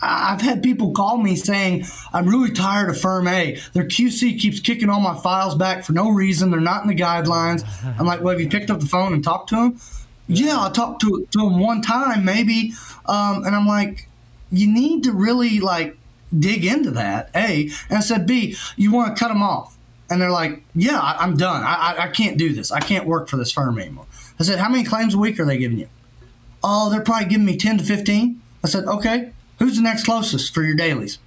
I've had people call me saying, I'm really tired of Firm A. Their QC keeps kicking all my files back for no reason. They're not in the guidelines. I'm like, well, have you picked up the phone and talked to them? Yeah, I talked to, to them one time, maybe. Um, and I'm like, you need to really like dig into that, A. And I said, B, you want to cut them off. And they're like, yeah, I, am done. I, I, I can't do this. I can't work for this firm anymore. I said, how many claims a week are they giving you? Oh, they're probably giving me 10 to 15. I said, okay, Who's the next closest for your dailies?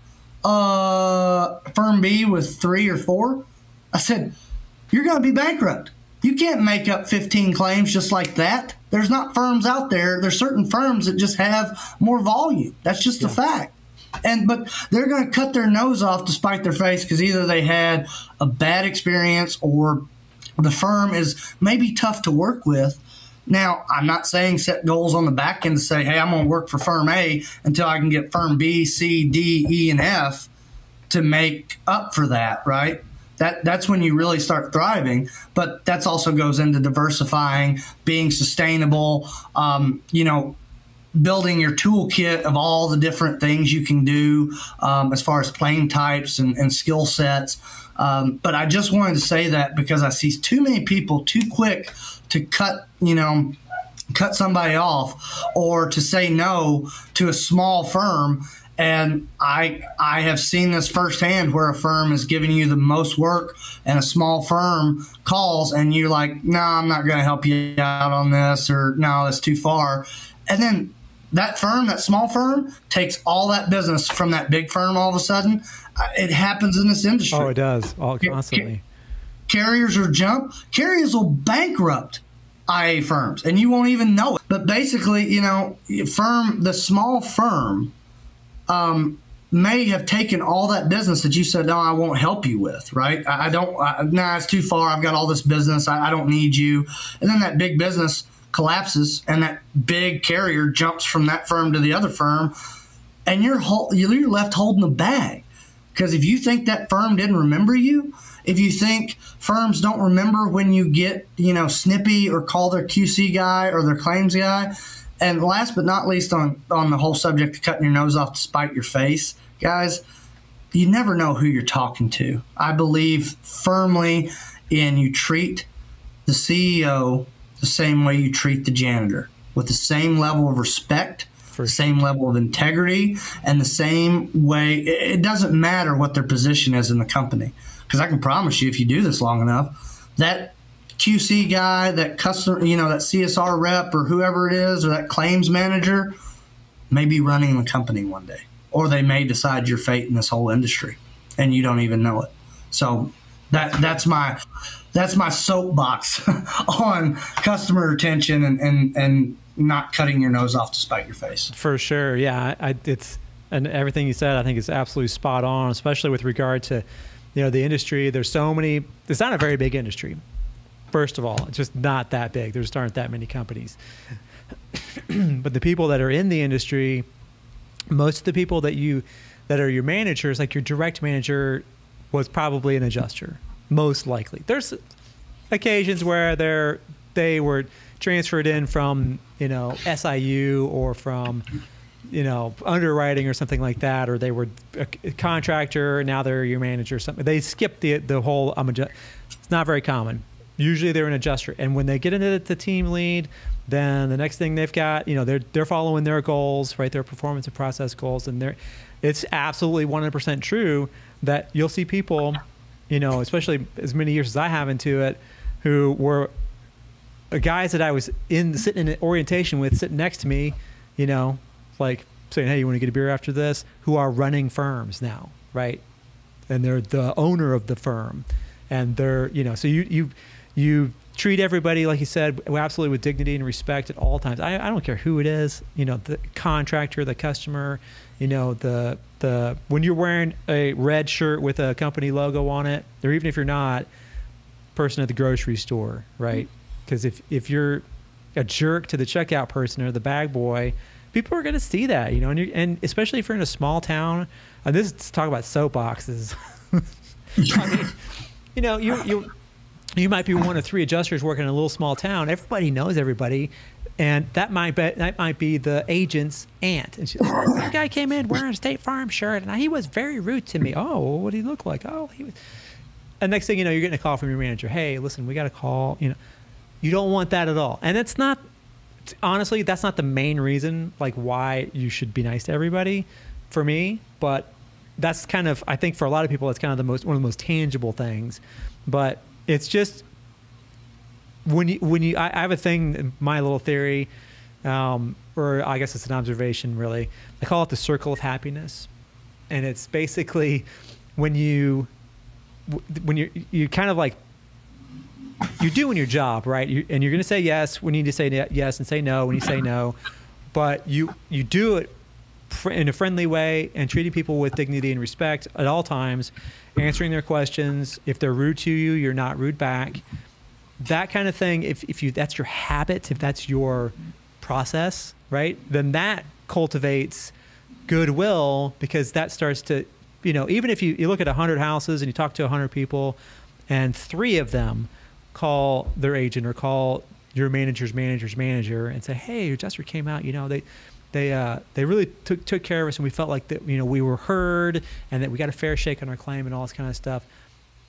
Uh, firm B with three or four. I said, you're going to be bankrupt. You can't make up 15 claims just like that. There's not firms out there. There's certain firms that just have more volume. That's just yeah. a fact. And but they're going to cut their nose off to spite their face because either they had a bad experience or the firm is maybe tough to work with. Now, I'm not saying set goals on the back end to say, hey, I'm going to work for firm A until I can get firm B, C, D, E, and F to make up for that, right? That, that's when you really start thriving. But that's also goes into diversifying, being sustainable, um, you know, building your toolkit of all the different things you can do um, as far as plane types and, and skill sets. Um, but I just wanted to say that because I see too many people too quick to cut, you know, cut somebody off or to say no to a small firm. And I I have seen this firsthand where a firm is giving you the most work and a small firm calls and you're like, no, nah, I'm not going to help you out on this or no, that's too far. And then that firm, that small firm, takes all that business from that big firm all of a sudden. Uh, it happens in this industry. Oh, it does, all constantly. Carriers or jump. Carriers will bankrupt IA firms, and you won't even know it. But basically, you know, firm, the small firm, um, may have taken all that business that you said, no, I won't help you with, right? I, I don't, I, nah, it's too far. I've got all this business. I, I don't need you. And then that big business collapses and that big carrier jumps from that firm to the other firm and you're you're left holding the bag. Because if you think that firm didn't remember you if you think firms don't remember when you get you know snippy or call their qc guy or their claims guy and last but not least on on the whole subject of cutting your nose off to spite your face guys you never know who you're talking to. I believe firmly in you treat the ceo the same way you treat the janitor. With the same level of respect the same level of integrity and the same way it doesn't matter what their position is in the company. Because i can promise you if you do this long enough that qc guy that customer you know that csr rep or whoever it is or that claims manager may be running the company one day or they may decide your fate in this whole industry and you don't even know it. So that that's my that's my soapbox on customer retention and, and, and not cutting your nose off to spite your face. For sure. Yeah. I, it's, and everything you said, I think is absolutely spot on, especially with regard to, you know, the industry. There's so many, it's not a very big industry. First of all, it's just not that big. There's aren't that many companies. but the people that are in the industry, most of the people that you, that are your managers, like your direct manager was probably an adjuster most likely. There's occasions where they're they were transferred in from you know SIU or from you know underwriting or something like that, or they were a contractor and now they're your manager or something. They skip the the whole. I'm a. It's not very common. Usually they're an adjuster, and when they get into the team lead, then the next thing they've got, you know, they're they're following their goals, right? Their performance and process goals, and they're. It's absolutely 100% true that you'll see people you know, especially as many years as I have into it, who were uh, guys that I was in sitting in orientation with, sitting next to me, you know, like saying, "Hey, you want to get a beer after this?" Who are running firms now, right? And they're the owner of the firm, and they're you know, so you you you treat everybody like you said absolutely with dignity and respect at all times. I, I don't care who it is, you know, the contractor, the customer, you know the the when you're wearing a red shirt with a company logo on it, or even if you're not, person at the grocery store, right? Mm-hmm. Because if if you're a jerk to the checkout person or the bag boy, people are going to see that, you know, and, you and especially if you're in a small town. And this is talk about soapboxes. I mean, you know, you you you might be one of three adjusters working in a little small town. Everybody knows everybody and that might be that might be the agent's aunt. And she, oh, that guy came in wearing a State Farm shirt, and he was very rude to me. Oh, what did he look like? Oh, he was. And next thing you know, you're getting a call from your manager. Hey, listen, we got a call. You know, you don't want that at all. And it's not. Honestly, that's not the main reason like why you should be nice to everybody. For me, but that's kind of I think for a lot of people, it's kind of the most one of the most tangible things. But it's just when you when you I, I have a thing my little theory um, or I guess it's an observation really. I call it the circle of happiness. And it's basically when you when you you kind of like you're doing your job right? You, and you're going to say yes when you need to say yes and say no when you say no. But you you do it in a friendly way and treating people with dignity and respect at all times answering their questions. If they're rude to you you're not rude back. That kind of thing, if, if you that's your habit, if that's your process, right, then that cultivates goodwill because that starts to, you know, even if you, you look at 100 houses and you talk to 100 people and three of them call their agent or call your manager's manager's manager and say, hey, your adjuster came out, you know, they, they, uh, they really took, took care of us and we felt like that, you know, we were heard and that we got a fair shake on our claim and all this kind of stuff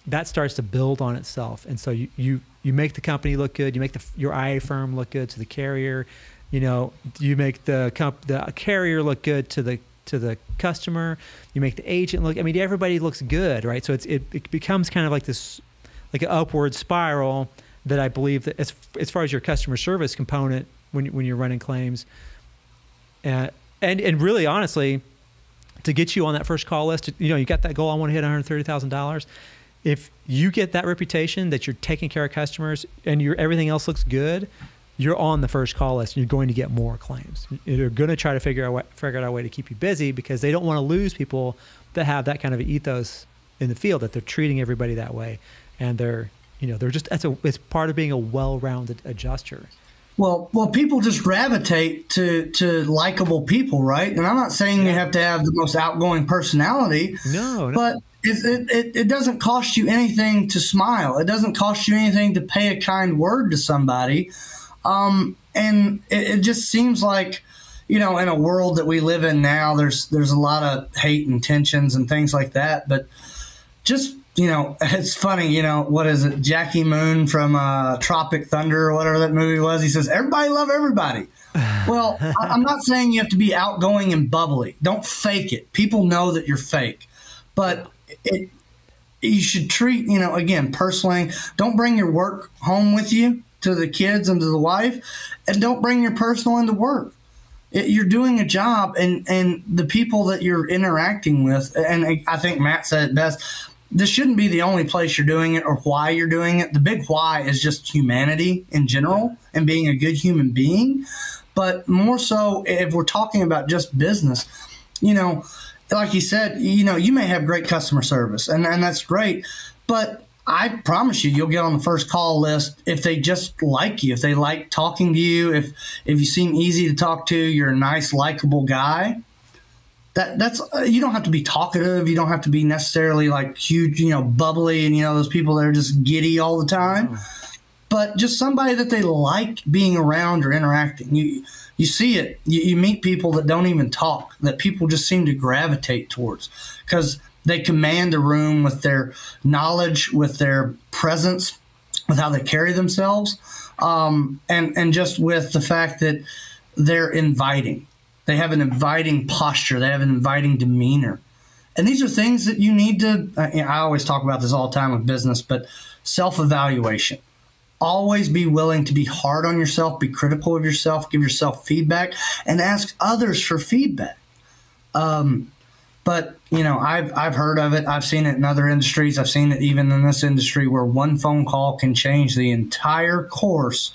that starts to build on itself. And so you, you, you make the company look good. You make the, your IA firm look good to the carrier. You know, you make the comp, the carrier look good to the to the customer. You make the agent look. I mean, everybody looks good, right? So it's it, it becomes kind of like this, like an upward spiral that I believe that as as far as your customer service component when when you're running claims, uh, and and really honestly, to get you on that first call list, you know, you got that goal. I want to hit one hundred thirty thousand dollars if you get that reputation that you're taking care of customers and your everything else looks good, you're on the first call list. And you're going to get more claims. They're going to try to figure out figure out a way to keep you busy because they don't want to lose people that have that kind of ethos in the field that they're treating everybody that way, and they're you know they're just that's a it's part of being a well-rounded adjuster. Well, well, people just gravitate to to likable people, right? And I'm not saying you have to have the most outgoing personality. No, no. but it, it, it doesn't cost you anything to smile. It doesn't cost you anything to pay a kind word to somebody. Um, and it, it just seems like, you know, in a world that we live in now, there's there's a lot of hate and tensions and things like that. But just you know, it's funny. You know, what is it? Jackie Moon from uh, Tropic Thunder or whatever that movie was. He says, "Everybody love everybody." well, I'm not saying you have to be outgoing and bubbly. Don't fake it. People know that you're fake, but it you should treat you know again personally don't bring your work home with you to the kids and to the wife and don't bring your personal into work it, you're doing a job and and the people that you're interacting with and i think matt said it best this shouldn't be the only place you're doing it or why you're doing it the big why is just humanity in general and being a good human being but more so if we're talking about just business you know like you said, you know, you may have great customer service, and, and that's great, but I promise you, you'll get on the first call list if they just like you, if they like talking to you, if if you seem easy to talk to, you're a nice, likable guy. That that's uh, you don't have to be talkative, you don't have to be necessarily like huge, you know, bubbly, and you know those people that are just giddy all the time. Oh. But just somebody that they like being around or interacting. You you see it. You, you meet people that don't even talk, that people just seem to gravitate towards because they command a room with their knowledge, with their presence, with how they carry themselves, um, and and just with the fact that they're inviting. They have an inviting posture. They have an inviting demeanor, and these are things that you need to. I always talk about this all the time with business, but self evaluation always be willing to be hard on yourself, be critical of yourself, give yourself feedback, and ask others for feedback. Um, but you know, I've I've heard of it. I've seen it in other industries. I've seen it even in this industry where one phone call can change the entire course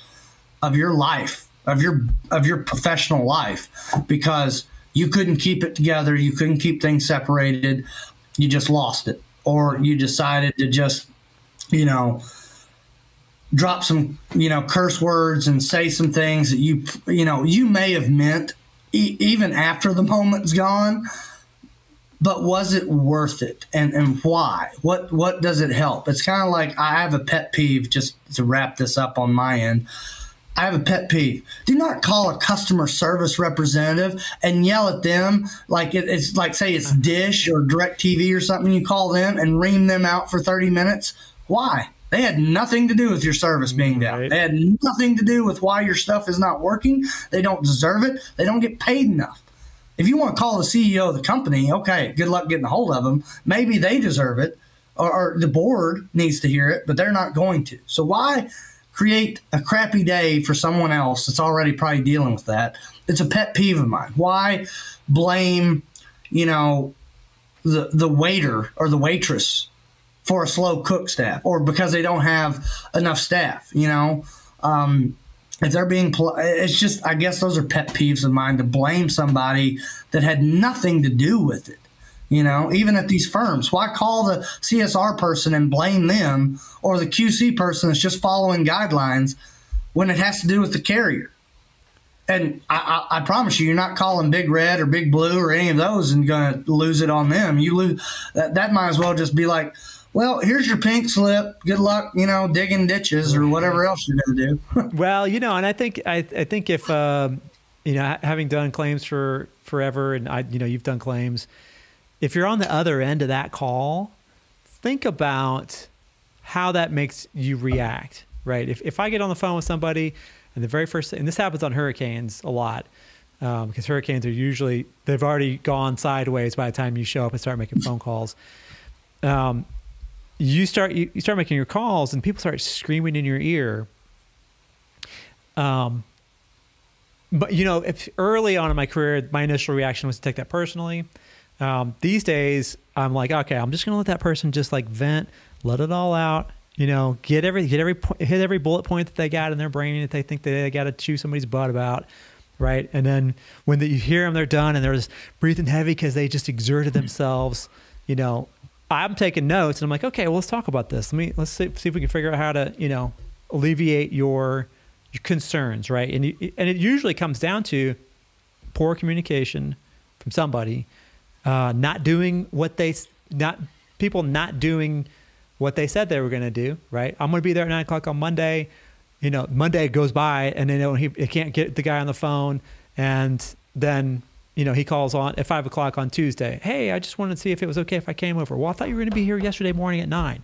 of your life, of your of your professional life, because you couldn't keep it together. You couldn't keep things separated. You just lost it, or you decided to just, you know, drop some you know curse words and say some things that you you know you may have meant e- even after the moment's gone but was it worth it and and why what what does it help it's kind of like i have a pet peeve just to wrap this up on my end I have a pet peeve. Do not call a customer service representative and yell at them like it, it's like say it's uh-huh. Dish or DirecTV or something. You call them and ream them out for thirty minutes. Why? They had nothing to do with your service being mm, down. Right. They had nothing to do with why your stuff is not working. They don't deserve it. They don't get paid enough. If you want to call the CEO of the company, okay, good luck getting a hold of them. Maybe they deserve it, or, or the board needs to hear it, but they're not going to. So why create a crappy day for someone else that's already probably dealing with that? It's a pet peeve of mine. Why blame, you know, the the waiter or the waitress for a slow cook staff or because they don't have enough staff, you know. Um, if they're being, it's just, I guess those are pet peeves of mine to blame somebody that had nothing to do with it. You know, even at these firms, why call the CSR person and blame them or the QC person that's just following guidelines when it has to do with the carrier? And I, I, I promise you, you're not calling Big Red or Big Blue or any of those and going to lose it on them. You lose that, that might as well just be like, well, here's your pink slip. Good luck, you know, digging ditches or whatever else you're going to do. well, you know, and I think I, I think if uh, you know, having done claims for forever, and I, you know, you've done claims if you're on the other end of that call, think about how that makes you react, right? If, if I get on the phone with somebody and the very first thing, and this happens on hurricanes a lot, um, because hurricanes are usually, they've already gone sideways by the time you show up and start making phone calls. Um, you start, you, you start making your calls and people start screaming in your ear. Um, but you know, if early on in my career, my initial reaction was to take that personally. Um, these days, I'm like, okay, I'm just gonna let that person just like vent, let it all out. You know, get every get every hit every bullet point that they got in their brain that they think they got to chew somebody's butt about, right? And then when the, you hear them, they're done and they're just breathing heavy because they just exerted themselves. You know, I'm taking notes and I'm like, okay, well, let's talk about this. Let me let's see, see if we can figure out how to you know alleviate your your concerns, right? And you, and it usually comes down to poor communication from somebody uh, not doing what they not people not doing what they said they were going to do. Right. I'm going to be there at nine o'clock on Monday. You know, Monday goes by and then he, he can't get the guy on the phone, and then you know he calls on at five o'clock on Tuesday. Hey, I just wanted to see if it was okay if I came over. Well, I thought you were going to be here yesterday morning at nine,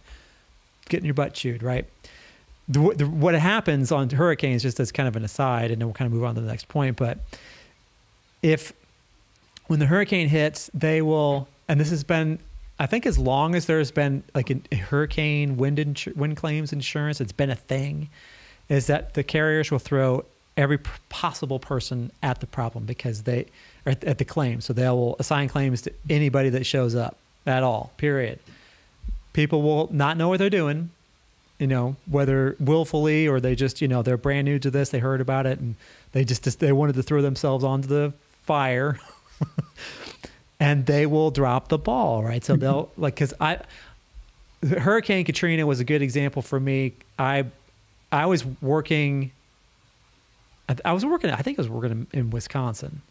getting your butt chewed. Right. The, the, what happens on hurricanes, just as kind of an aside, and then we'll kind of move on to the next point. But if when the hurricane hits, they will, and this has been, I think, as long as there's been like a hurricane wind wind claims insurance, it's been a thing. Is that the carriers will throw every possible person at the problem because they are at the claim, so they will assign claims to anybody that shows up at all. Period. People will not know what they're doing you know, whether willfully or they just, you know, they're brand new to this, they heard about it and they just, they wanted to throw themselves onto the fire and they will drop the ball, right? So they'll like because I Hurricane Katrina was a good example for me. I I was working. I was working. I think I was working in, in Wisconsin.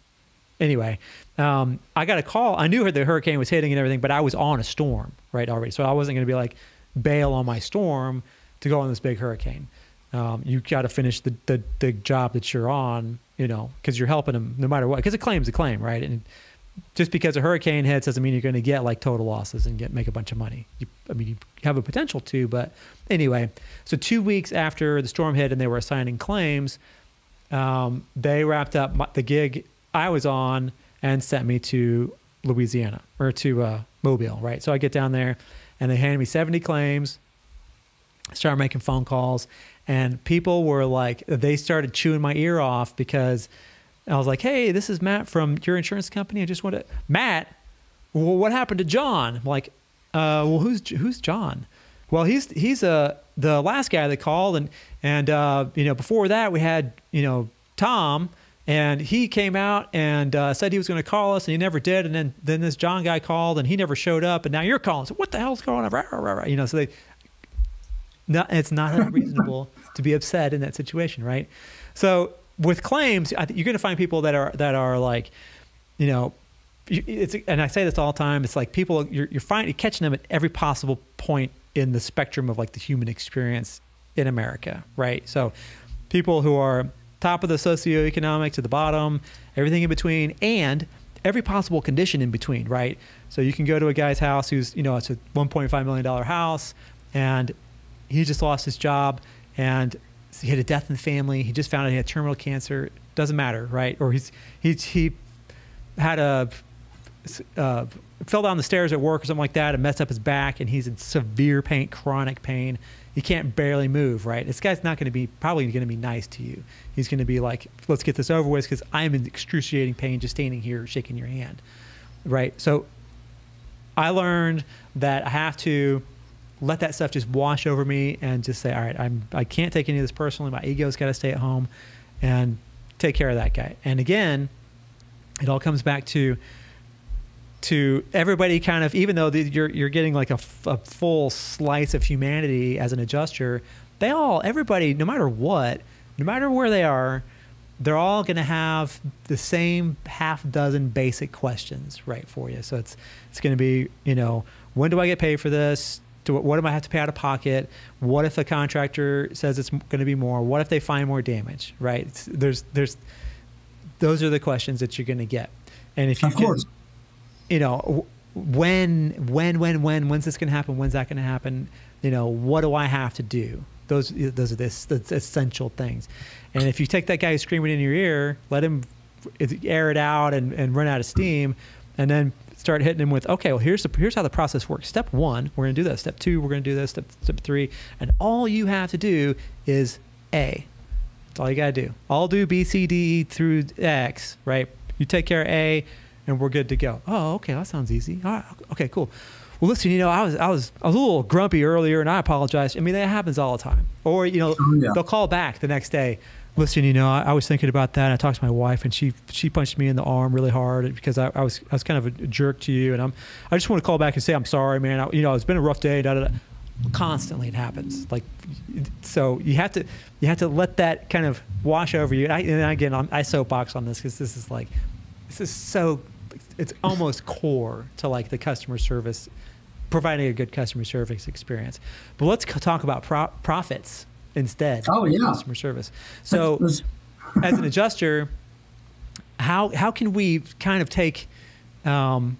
Anyway, um, I got a call. I knew the hurricane was hitting and everything, but I was on a storm right already, so I wasn't going to be like bail on my storm to go on this big hurricane. Um, you got to finish the, the the job that you're on you know, because you're helping them no matter what. Because a claim's a claim, right? And just because a hurricane hits doesn't mean you're going to get like total losses and get make a bunch of money. You, I mean, you have a potential to, but anyway. So two weeks after the storm hit and they were assigning claims, um, they wrapped up my, the gig I was on and sent me to Louisiana or to uh, Mobile, right? So I get down there and they handed me 70 claims. Start making phone calls and people were like they started chewing my ear off because I was like, "Hey, this is Matt from your insurance company. I just want to Matt. Well, what happened to John?" I'm like, uh, "Well, who's who's John?" Well, he's he's uh, the last guy that called, and and uh, you know before that we had you know Tom, and he came out and uh, said he was going to call us, and he never did. And then then this John guy called, and he never showed up, and now you're calling. So what the hell's going on? You know, so they no, it's not unreasonable to be upset in that situation, right? So with claims, I you're going to find people that are that are like, you know, it's and I say this all the time. It's like people you're you're finding you're catching them at every possible point in the spectrum of like the human experience in America, right? So people who are top of the socioeconomic to the bottom, everything in between, and every possible condition in between, right? So you can go to a guy's house who's, you know, it's a $1.5 million house and he just lost his job and he had a death in the family. He just found out he had terminal cancer. Doesn't matter, right? Or he's he he had a uh, fell down the stairs at work or something like that and messed up his back, and he's in severe pain, chronic pain. He can't barely move, right? This guy's not going to be probably going to be nice to you. He's going to be like, "Let's get this over with," because I'm in excruciating pain just standing here shaking your hand, right? So I learned that I have to let that stuff just wash over me and just say, all right, I'm I can't take any of this personally. My ego's got to stay at home and take care of that guy. And again, it all comes back to to everybody kind of even though the, you're you're getting like a, full slice of humanity as an adjuster they all everybody no matter what no matter where they are they're all going to have the same half dozen basic questions right for you so it's it's going to be you know when do i get paid for this do, what do i have to pay out of pocket what if the contractor says it's going to be more what if they find more damage right it's, there's there's those are the questions that you're going to get and if you of can, course you know, when, when, when, when, when's this going to happen? When's that going to happen? You know, what do I have to do? Those, those are the, the essential things. And if you take that guy screaming in your ear, let him air it out and, and run out of steam, and then start hitting him with, okay, well, here's the, here's how the process works. Step one, we're going to do this. Step two, we're going to do this. Step, step three, and all you have to do is A. That's all you got to do. I'll do B, C, D through X, right? You take care of A, and we're good to go. Oh, okay, that sounds easy. All right, okay, cool. Well, listen, you know, I was I was I was a little grumpy earlier, and I apologize. I mean, that happens all the time. Or you know, oh, yeah. they'll call back the next day. Listen, you know, I, I, was thinking about that. I talked to my wife, and she she punched me in the arm really hard because I, I was I was kind of a jerk to you, and I'm I just want to call back and say I'm sorry, man. I, you know, it's been a rough day. Da, da, da. Constantly, it happens. Like, so you have to you have to let that kind of wash over you. And, I, and again, I'm, I soapbox on this because this is like this is so it's almost core to like the customer service, providing a good customer service experience. But let's talk about pro- profits instead. Oh yeah, customer service. So, as an adjuster, how how can we kind of take um,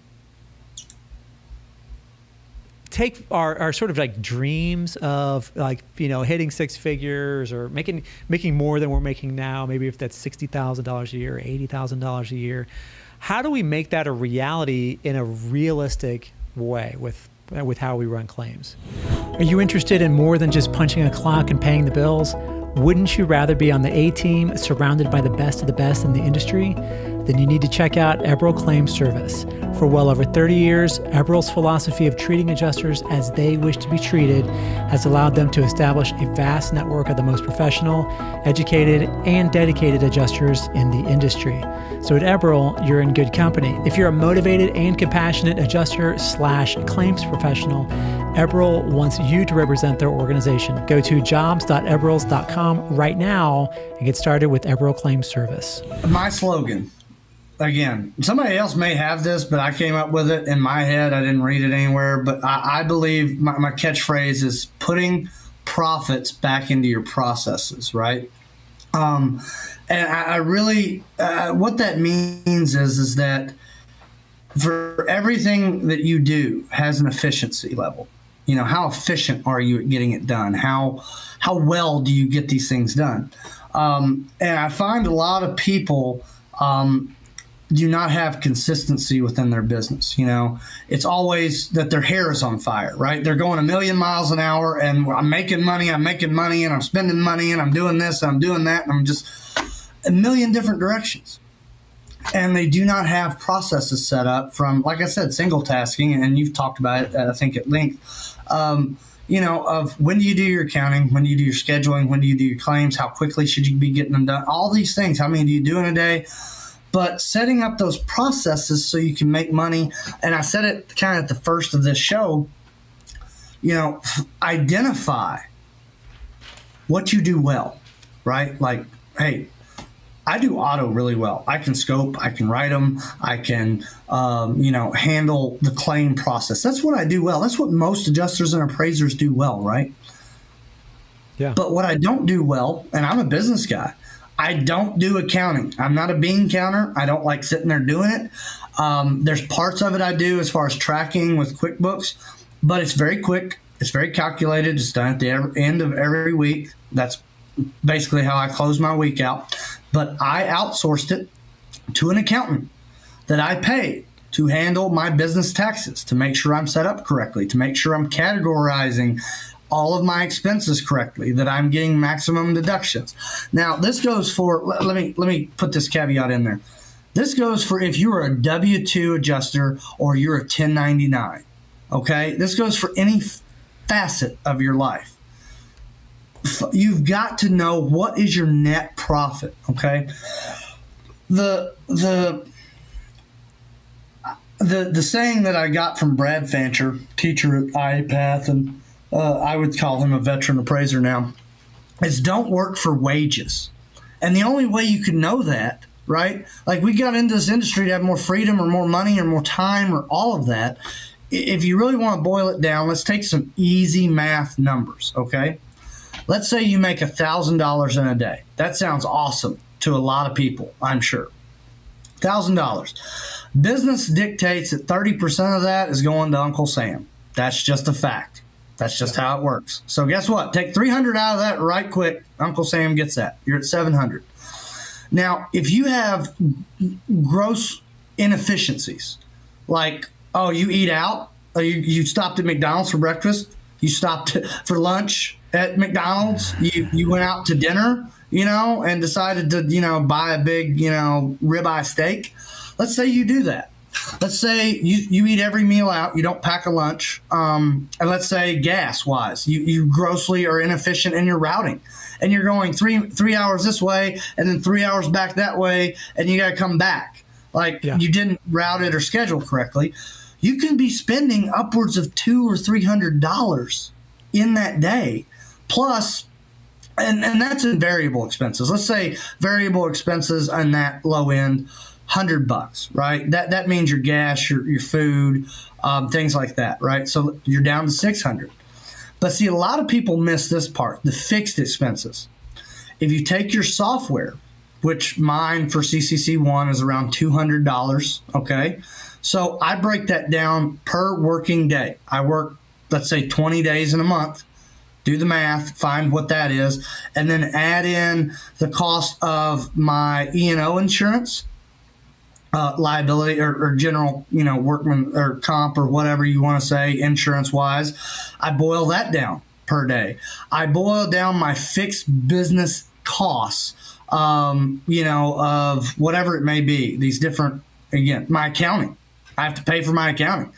take our, our sort of like dreams of like you know hitting six figures or making making more than we're making now maybe if that's $60000 a year or $80000 a year how do we make that a reality in a realistic way with Uh, with how we run claims? Are you interested in more than just punching a clock and paying the bills? Wouldn't you rather be on the A team surrounded by the best of the best in the industry? Then you need to check out Eberl Claim Service. For well over 30 years, Eberl's philosophy of treating adjusters as they wish to be treated has allowed them to establish a vast network of the most professional, educated, and dedicated adjusters in the industry. So at Eberl, you're in good company. If you're a motivated and compassionate adjuster slash claims professional, Eberl wants you to represent their organization. Go to jobs.eberls.com right now and get started with Eberl Claims Service. My slogan, again, somebody else may have this, but I came up with it in my head. I didn't read it anywhere, but I, I believe my, my catchphrase is putting profits back into your processes, right? Um, and I, I really, uh, what that means is, is that for everything that you do has an efficiency level you know how efficient are you at getting it done how how well do you get these things done um, and i find a lot of people um, do not have consistency within their business you know it's always that their hair is on fire right they're going a million miles an hour and i'm making money i'm making money and i'm spending money and i'm doing this and i'm doing that and i'm just a million different directions and they do not have processes set up from, like I said, single tasking, and you've talked about it, I think, at length. Um, you know, of when do you do your accounting, when do you do your scheduling, when do you do your claims, how quickly should you be getting them done, all these things. How many do you do in a day? But setting up those processes so you can make money, and I said it kind of at the first of this show, you know, identify what you do well, right? Like, hey, I do auto really well. I can scope, I can write them, I can, um, you know, handle the claim process. That's what I do well. That's what most adjusters and appraisers do well, right? Yeah. But what I don't do well, and I'm a business guy, I don't do accounting. I'm not a bean counter. I don't like sitting there doing it. Um, there's parts of it I do as far as tracking with QuickBooks, but it's very quick. It's very calculated. It's done at the end of every week. That's basically how I close my week out. But I outsourced it to an accountant that I pay to handle my business taxes, to make sure I'm set up correctly, to make sure I'm categorizing all of my expenses correctly, that I'm getting maximum deductions. Now, this goes for let, let me let me put this caveat in there. This goes for if you're a W 2 adjuster or you're a 1099. Okay? This goes for any facet of your life you've got to know what is your net profit okay the the the the saying that I got from Brad Fancher, teacher at iPath, and uh, I would call him a veteran appraiser now, is don't work for wages. And the only way you can know that, right? Like we got into this industry to have more freedom or more money or more time or all of that. If you really want to boil it down, let's take some easy math numbers, okay? Let's say you make $1,000 in a day. That sounds awesome to a lot of people, I'm sure. $1,000. Business dictates that 30% of that is going to Uncle Sam. That's just a fact. That's just how it works. So guess what? Take 300 out of that right quick. Uncle Sam gets that. You're at 700. Now, if you have gross inefficiencies, like, oh, you eat out, or you, you stopped at McDonald's for breakfast, you stopped for lunch at McDonald's, you, you went out to dinner, you know, and decided to, you know, buy a big, you know, ribeye steak. Let's say you do that. Let's say you, you eat every meal out, you don't pack a lunch, um, and let's say gas wise, you, you grossly are inefficient in your routing, and you're going three three hours this way and then three hours back that way, and you got to come back. Like yeah. you didn't route it or schedule correctly. You can be spending upwards of two or three hundred dollars in that day, plus and, and that's in variable expenses. Let's say variable expenses on that low end hundred bucks, right? That that means your gas, your your food, um, things like that, right? So you're down to six hundred. But see, a lot of people miss this part: the fixed expenses. If you take your software, which mine for CCC one is around two hundred dollars, okay. So I break that down per working day. I work, let's say, twenty days in a month do the math, find what that is, and then add in the cost of my E&O insurance, uh, liability or, or, general, you know, workman or comp or whatever you want to say, insurance wise, I boil that down per day. I boil down my fixed business costs, um, you know, of whatever it may be. These different, again, my accounting. I have to pay for my accounting.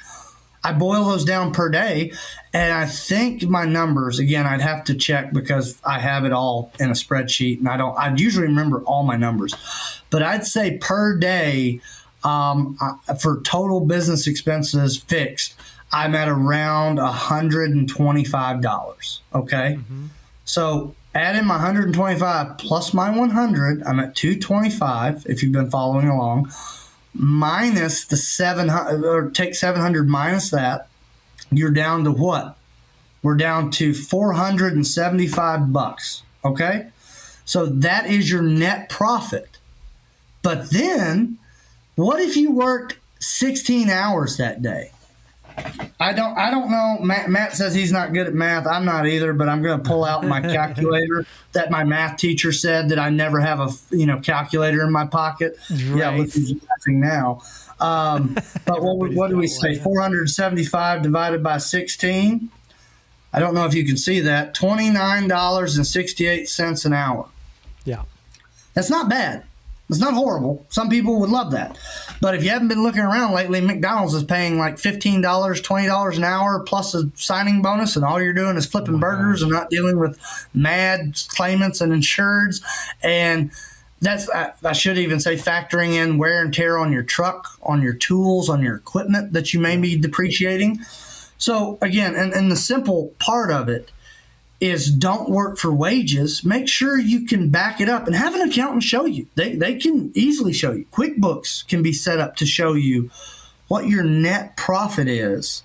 I boil those down per day, and I think my numbers again. I'd have to check because I have it all in a spreadsheet, and I don't. I usually remember all my numbers, but I'd say per day um, for total business expenses fixed, I'm at around hundred and twenty-five dollars. Okay, mm-hmm. so add in my 125 plus my 100, I'm at 225. If you've been following along minus the 700 or take 700 minus that you're down to what? We're down to 475 bucks okay? So that is your net profit. But then what if you worked 16 hours that day I don't. I don't know. Matt, Matt, says he's not good at math. I'm not either. But I'm going to pull out my calculator that my math teacher said that I never have a you know calculator in my pocket. Right. Yeah, look who's laughing now. Um, but what, what do we say? 475 divided by 16. I don't know if you can see that. Twenty nine dollars and sixty eight cents an hour. Yeah, that's not bad. It's not horrible. Some people would love that. But if you haven't been looking around lately, McDonald's is paying like $15, $20 an hour plus a signing bonus, and all you're doing is flipping oh burgers and not dealing with mad claimants and insureds. And that's, I, should even say, factoring in wear and tear on your truck, on your tools, on your equipment that you may be depreciating. So, again, and, and the simple part of it is don't work for wages, make sure you can back it up and have an accountant show you. They, they can easily show you. QuickBooks can be set up to show you what your net profit is,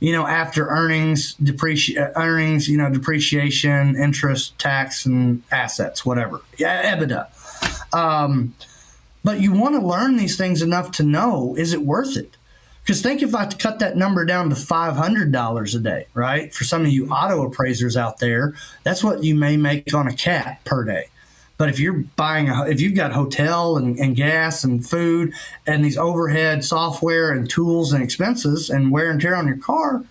you know, after earnings, depreci- uh, earnings, you know, depreciation, interest, tax, and assets, whatever. EBITDA. Um, but you want to learn these things enough to know is it worth it? Because think if I cut that number down to $500 a day, right? For some of you auto appraisers out there, that's what you may make on a cat per day. But if you're buying a, if you've got hotel and, and gas and food and these overhead software and tools and expenses and wear and tear on your car,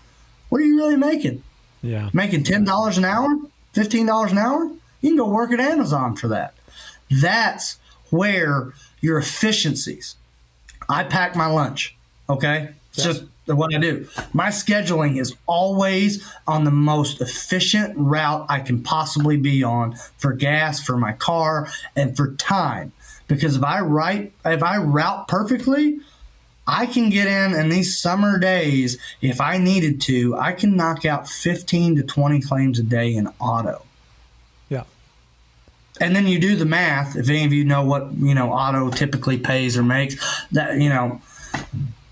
what are you really making? Yeah. Making $10 an hour, $15 an hour? You can go work at Amazon for that. That's where your efficiencies. I pack my lunch. Okay. It's yeah. just what I do. My scheduling is always on the most efficient route I can possibly be on for gas, for my car, and for time. Because if I write, if I route perfectly, I can get in in these summer days, if I needed to, I can knock out 15 to 20 claims a day in auto. Yeah. And then you do the math. If any of you know what, you know, auto typically pays or makes, that, you know,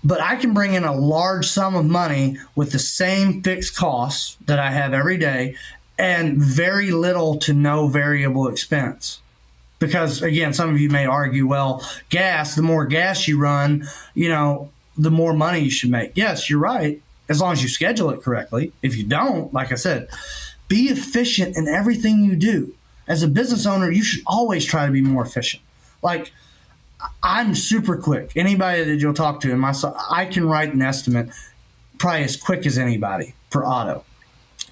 but I can bring in a large sum of money with the same fixed costs that I have every day and very little to no variable expense. Because again some of you may argue well gas the more gas you run you know the more money you should make. Yes you're right as long as you schedule it correctly. If you don't like i said be efficient in everything you do. As a business owner you should always try to be more efficient. Like i'm super quick anybody that you'll talk to in my i can write an estimate probably as quick as anybody for auto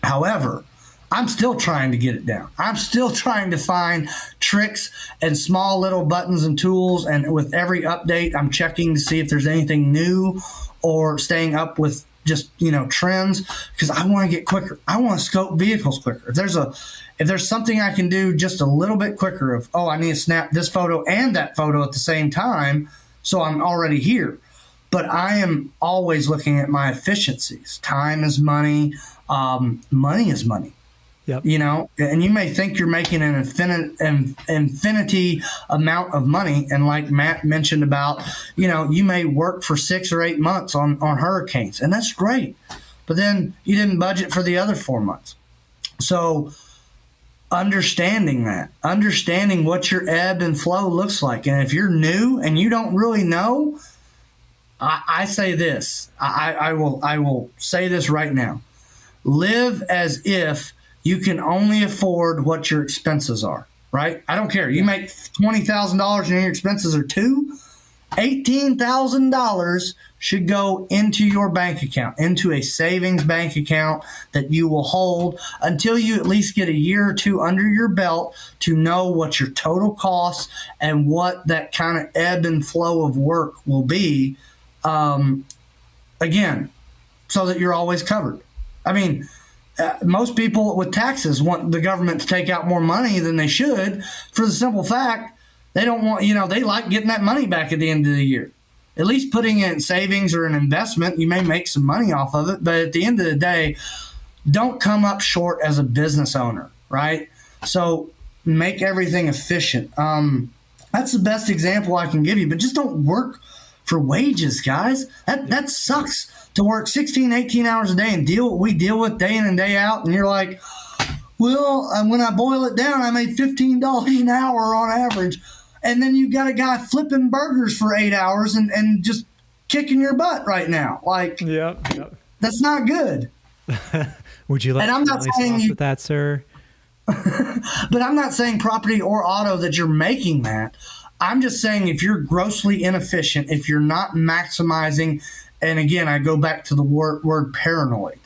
however I'm still trying to get it down. I'm still trying to find tricks and small little buttons and tools. And with every update, I'm checking to see if there's anything new or staying up with just you know trends because I want to get quicker. I want to scope vehicles quicker. If there's a if there's something I can do just a little bit quicker of oh I need to snap this photo and that photo at the same time so I'm already here. But I am always looking at my efficiencies. Time is money. Um, money is money. Yep. You know, and you may think you're making an infinite, an infinity amount of money, and like Matt mentioned about, you know, you may work for six or eight months on on hurricanes, and that's great, but then you didn't budget for the other four months. So, understanding that, understanding what your ebb and flow looks like, and if you're new and you don't really know, I, I say this, I, I will, I will say this right now: live as if you can only afford what your expenses are, right? I don't care. You make $20,000 and your expenses are two, $18,000 should go into your bank account, into a savings bank account that you will hold until you at least get a year or two under your belt to know what your total costs and what that kind of ebb and flow of work will be. Um, again, so that you're always covered. I mean, uh, most people with taxes want the government to take out more money than they should for the simple fact they don't want, you know, they like getting that money back at the end of the year. At least putting it in savings or an investment, you may make some money off of it. But at the end of the day, don't come up short as a business owner, right? So make everything efficient. Um, that's the best example I can give you, but just don't work for wages, guys. That, that sucks to work 16, 18 hours a day and deal what we deal with day in and day out. And you're like, well, uh, when I boil it down, I made $15 an hour on average. And then you got a guy flipping burgers for eight hours and, and just kicking your butt right now. Like, yeah, yep. that's not good. Would you like and I'm not saying you, with that, sir? but I'm not saying property or auto that you're making that. I'm just saying if you're grossly inefficient, if you're not maximizing and again, I go back to the word, word paranoid.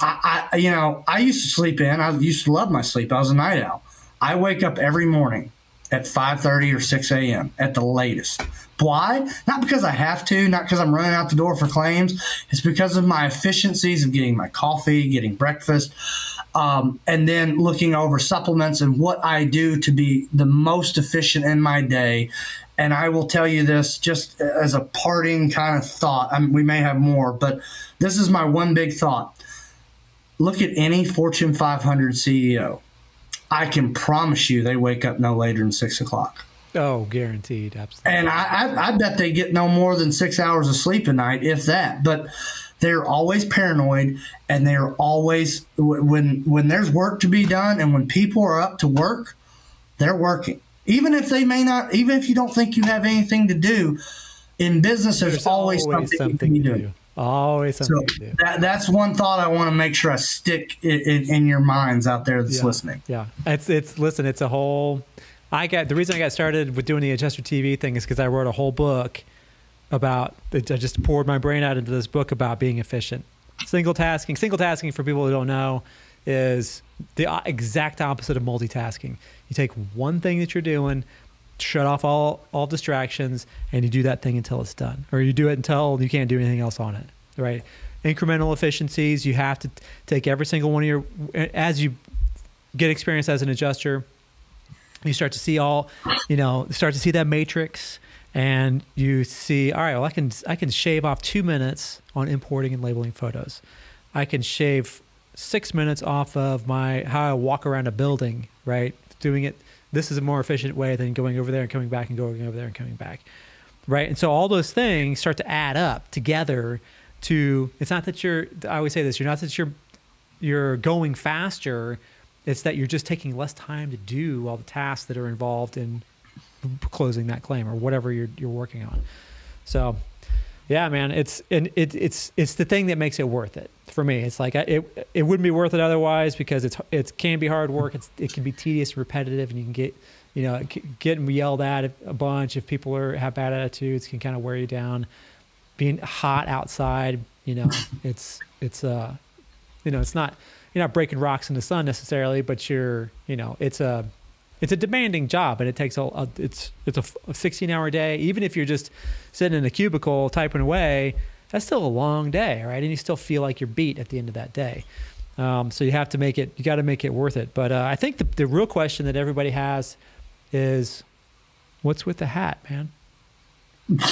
I, I, you know, I used to sleep in. I used to love my sleep. I was a night owl. I wake up every morning at 5:30 or 6 a.m. at the latest. Why? Not because I have to, not because I'm running out the door for claims. It's because of my efficiencies of getting my coffee, getting breakfast, um, and then looking over supplements and what I do to be the most efficient in my day and I will tell you this just as a parting kind of thought. I mean, we may have more, but this is my one big thought. Look at any Fortune 500 CEO. I can promise you they wake up no later than six o'clock. Oh, guaranteed, absolutely. And I, I, I bet they get no more than six hours of sleep a night, if that. But they're always paranoid, and they're always when when there's work to be done, and when people are up to work, they're working even if they may not, even if you don't think you have anything to do in business, there's, there's always, always, something, something you can do. Always something so that, that's one thought I want to make sure I stick in, in, in your minds out there that's yeah. listening. Yeah, it's it's listen. It's a whole. I got the reason I got started with doing the adjuster TV thing is because I wrote a whole book about. I just poured my brain out into this book about being efficient. Single tasking. Single tasking for people who don't know is the uh, exact opposite of multitasking. You take one thing that you're doing, shut off all all distractions, and you do that thing until it's done, or you do it until you can't do anything else on it. Right? Incremental efficiencies. You have to take every single one of your as you get experience as an adjuster. You start to see all, you know, start to see that matrix and you see, all right, well, I can I can shave off two minutes on importing and labeling photos. I can shave six minutes off of my how I walk around a building, right? Doing it. This is a more efficient way than going over there and coming back and going over there and coming back, right? And so all those things start to add up together. To it's not that you're. I always say this. You're not that you're you're going faster. It's that you're just taking less time to do all the tasks that are involved in closing that claim or whatever you're you're working on. So, yeah, man, it's and it, it's it's the thing that makes it worth it for me. It's like it it wouldn't be worth it otherwise because it's it can be hard work. It's it can be tedious, and repetitive, and you can get you know getting yelled at a bunch if people are have bad attitudes can kind of wear you down. Being hot outside, you know, it's it's uh you know it's not you're not breaking rocks in the sun necessarily, but you're you know it's a it's a demanding job and it takes a, a it's it's a 16 hour day. Even if you're just sitting in a cubicle typing away that's still a long day right? And you still feel like you're beat at the end of that day. Um, so you have to make it you got to make it worth it. But uh, i think the, the real question that everybody has is what's with the hat man?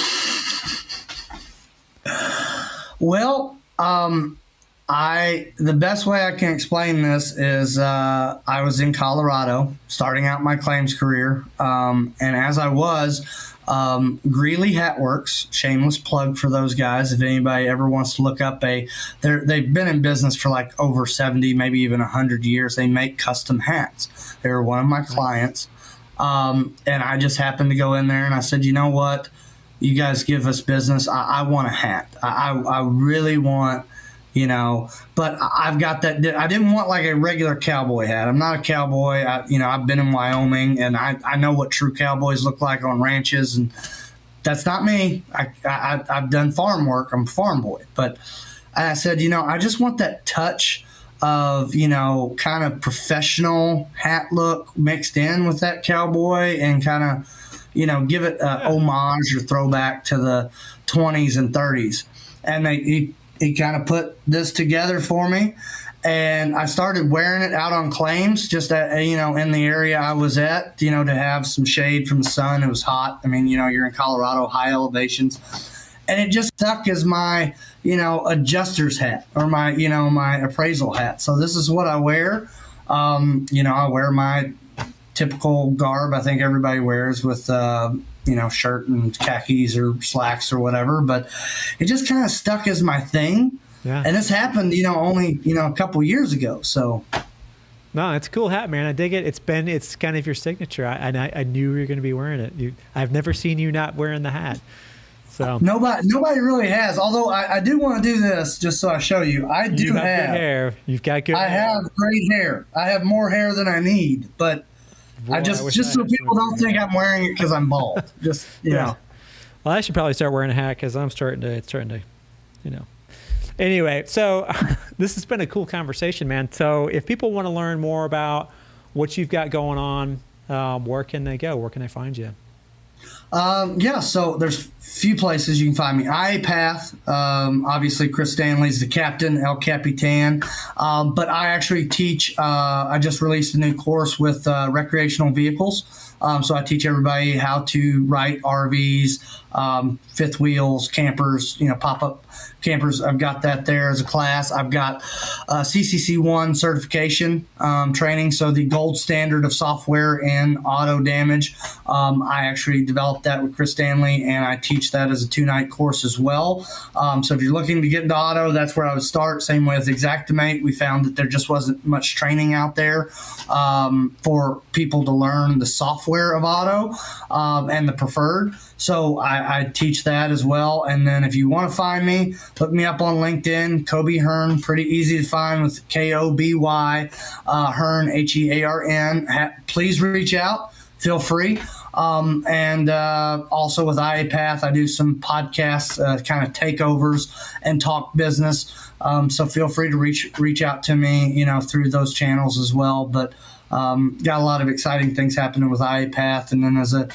Well um, I the best way I can explain this is uh, I was in Colorado starting out my claims career, um, and as I was, um, Greeley Hat Works, shameless plug for those guys. If anybody ever wants to look up a, they've been in business for like over seventy, maybe even hundred years. They make custom hats. They were one of my clients, um, and I just happened to go in there and I said, you know what, you guys give us business. I, I want a hat. I, I really want you know. But I've got that. I didn't want like a regular cowboy hat. I'm not a cowboy. I, you know, I've been in Wyoming and I, I know what true cowboys look like on ranches, and that's not me. I, I I've done farm work. I'm a farm boy, but I said, you know, I just want that touch of you know kind of professional hat look mixed in with that cowboy and kind of you know give it a homage or throwback to the 20s and 30s and they he he kind of put this together for me and I started wearing it out on claims, just at, you know in the area I was at, you know, to have some shade from the sun. It was hot. I mean, you know, you're in Colorado, high elevations, and it just stuck as my you know adjuster's hat or my you know my appraisal hat. So this is what I wear. Um, you know, I wear my typical garb. I think everybody wears with. Uh, you know, shirt and khakis or slacks or whatever. But it just kind of stuck as my thing. Yeah. And this happened, you know, only, you know, a couple years ago. So. No, it's a cool hat, man. I dig it. It's been, it's kind of your signature. I, and I, I knew you were going to be wearing it. You, I've never seen you not wearing the hat. So nobody, nobody really has. Although I, I do want to do this just so I show you. I do you have, hair. You've got good. I hair. have great hair. I have more hair than I need, but I just just I so people don't think I'm wearing it because I'm bald. just you yeah. know. Well, I should probably start wearing a hat because I'm starting to it's starting to, you know. Anyway, so this has been a cool conversation, man. So if people want to learn more about what you've got going on, um, where can they go? Where can they find you? Um, yeah, so there's a few places you can find me. IAPath, um, obviously Chris Stanley's the captain, El Capitan. Um, but I actually teach. Uh, I just released a new course with uh, recreational vehicles. Um, so I teach everybody how to write RVs, um, fifth wheels, campers, you know, pop up campers. I've got that there as a class. I've got uh, CCC1 certification um, training, so the gold standard of software in auto damage. Um, I actually developed that with Chris Stanley, and I teach that as a two night course as well. Um, so if you're looking to get into auto, that's where I would start. Same with Xactimate. We found that there just wasn't much training out there um, for people to learn the software of auto um, and the preferred. So I, I, teach that as well. And then if you want to find me, look me up on LinkedIn, Koby Hearn, pretty easy to find with K O B Y uh, Hearn, H E A R N. Ha- please reach out. Feel free. Um, and uh, also with IAPath, I do some podcasts, uh, kind of takeovers and talk business. Um, so feel free to reach reach out to me, you know, through those channels as well. But um, got a lot of exciting things happening with IAPath, and then as a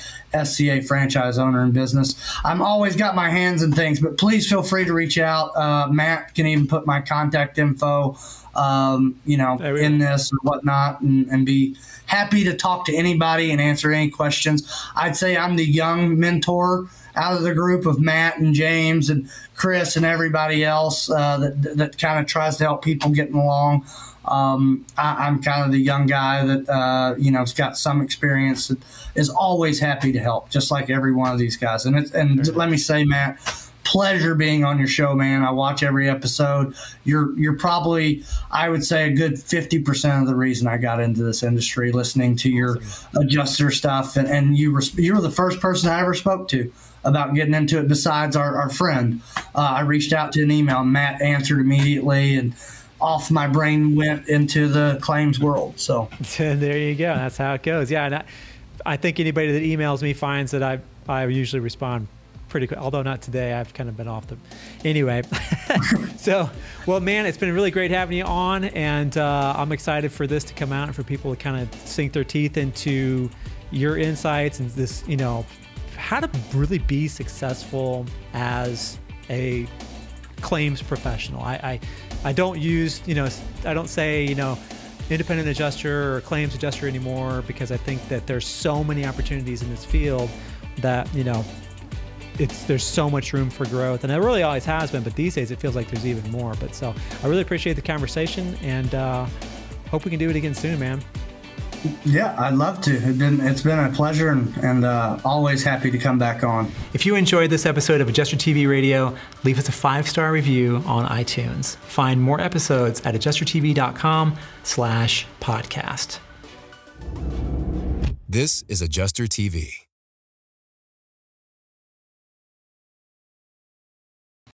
SCA franchise owner in business, I'm always got my hands in things. But please feel free to reach out. Uh, Matt can even put my contact info, um, you know, in this or whatnot, and, and be happy to talk to anybody and answer any questions. I'd say I'm the young mentor out of the group of Matt and James and Chris and everybody else uh, that that kind of tries to help people getting along. Um, I, am kind of the young guy that uh, you know's got some experience that is always happy to help, just like every one of these guys. And it, and let me say, Matt, pleasure being on your show, man. I watch every episode. You're you're probably I would say a good fifty percent of the reason I got into this industry, listening to your adjuster stuff, and, and you were you were the first person I ever spoke to about getting into it. Besides our, our friend, uh, I reached out to an email. Matt answered immediately, and off my brain went into the claims world. So there you go. That's how it goes. Yeah, and I, I think anybody that emails me finds that I I usually respond pretty quick. Although not today, I've kind of been off the. Anyway, so well, man, it's been really great having you on, and uh, I'm excited for this to come out and for people to kind of sink their teeth into your insights and this, you know, how to really be successful as a claims professional. I, I, I don't use, you know, I don't say, you know, independent adjuster or claims adjuster anymore because I think that there's so many opportunities in this field that, you know, it's there's so much room for growth. And it really always has been but these days it feels like there's even more. But so i really appreciate the conversation and uh, hope we can do it again soon man yeah, I'd love to. It's been, it's been a pleasure and, and uh, always happy to come back on. If you enjoyed this episode of Adjuster TV Radio, leave us a five-star review on iTunes. Find more episodes at adjustertv.com slash podcast. This is Adjuster TV.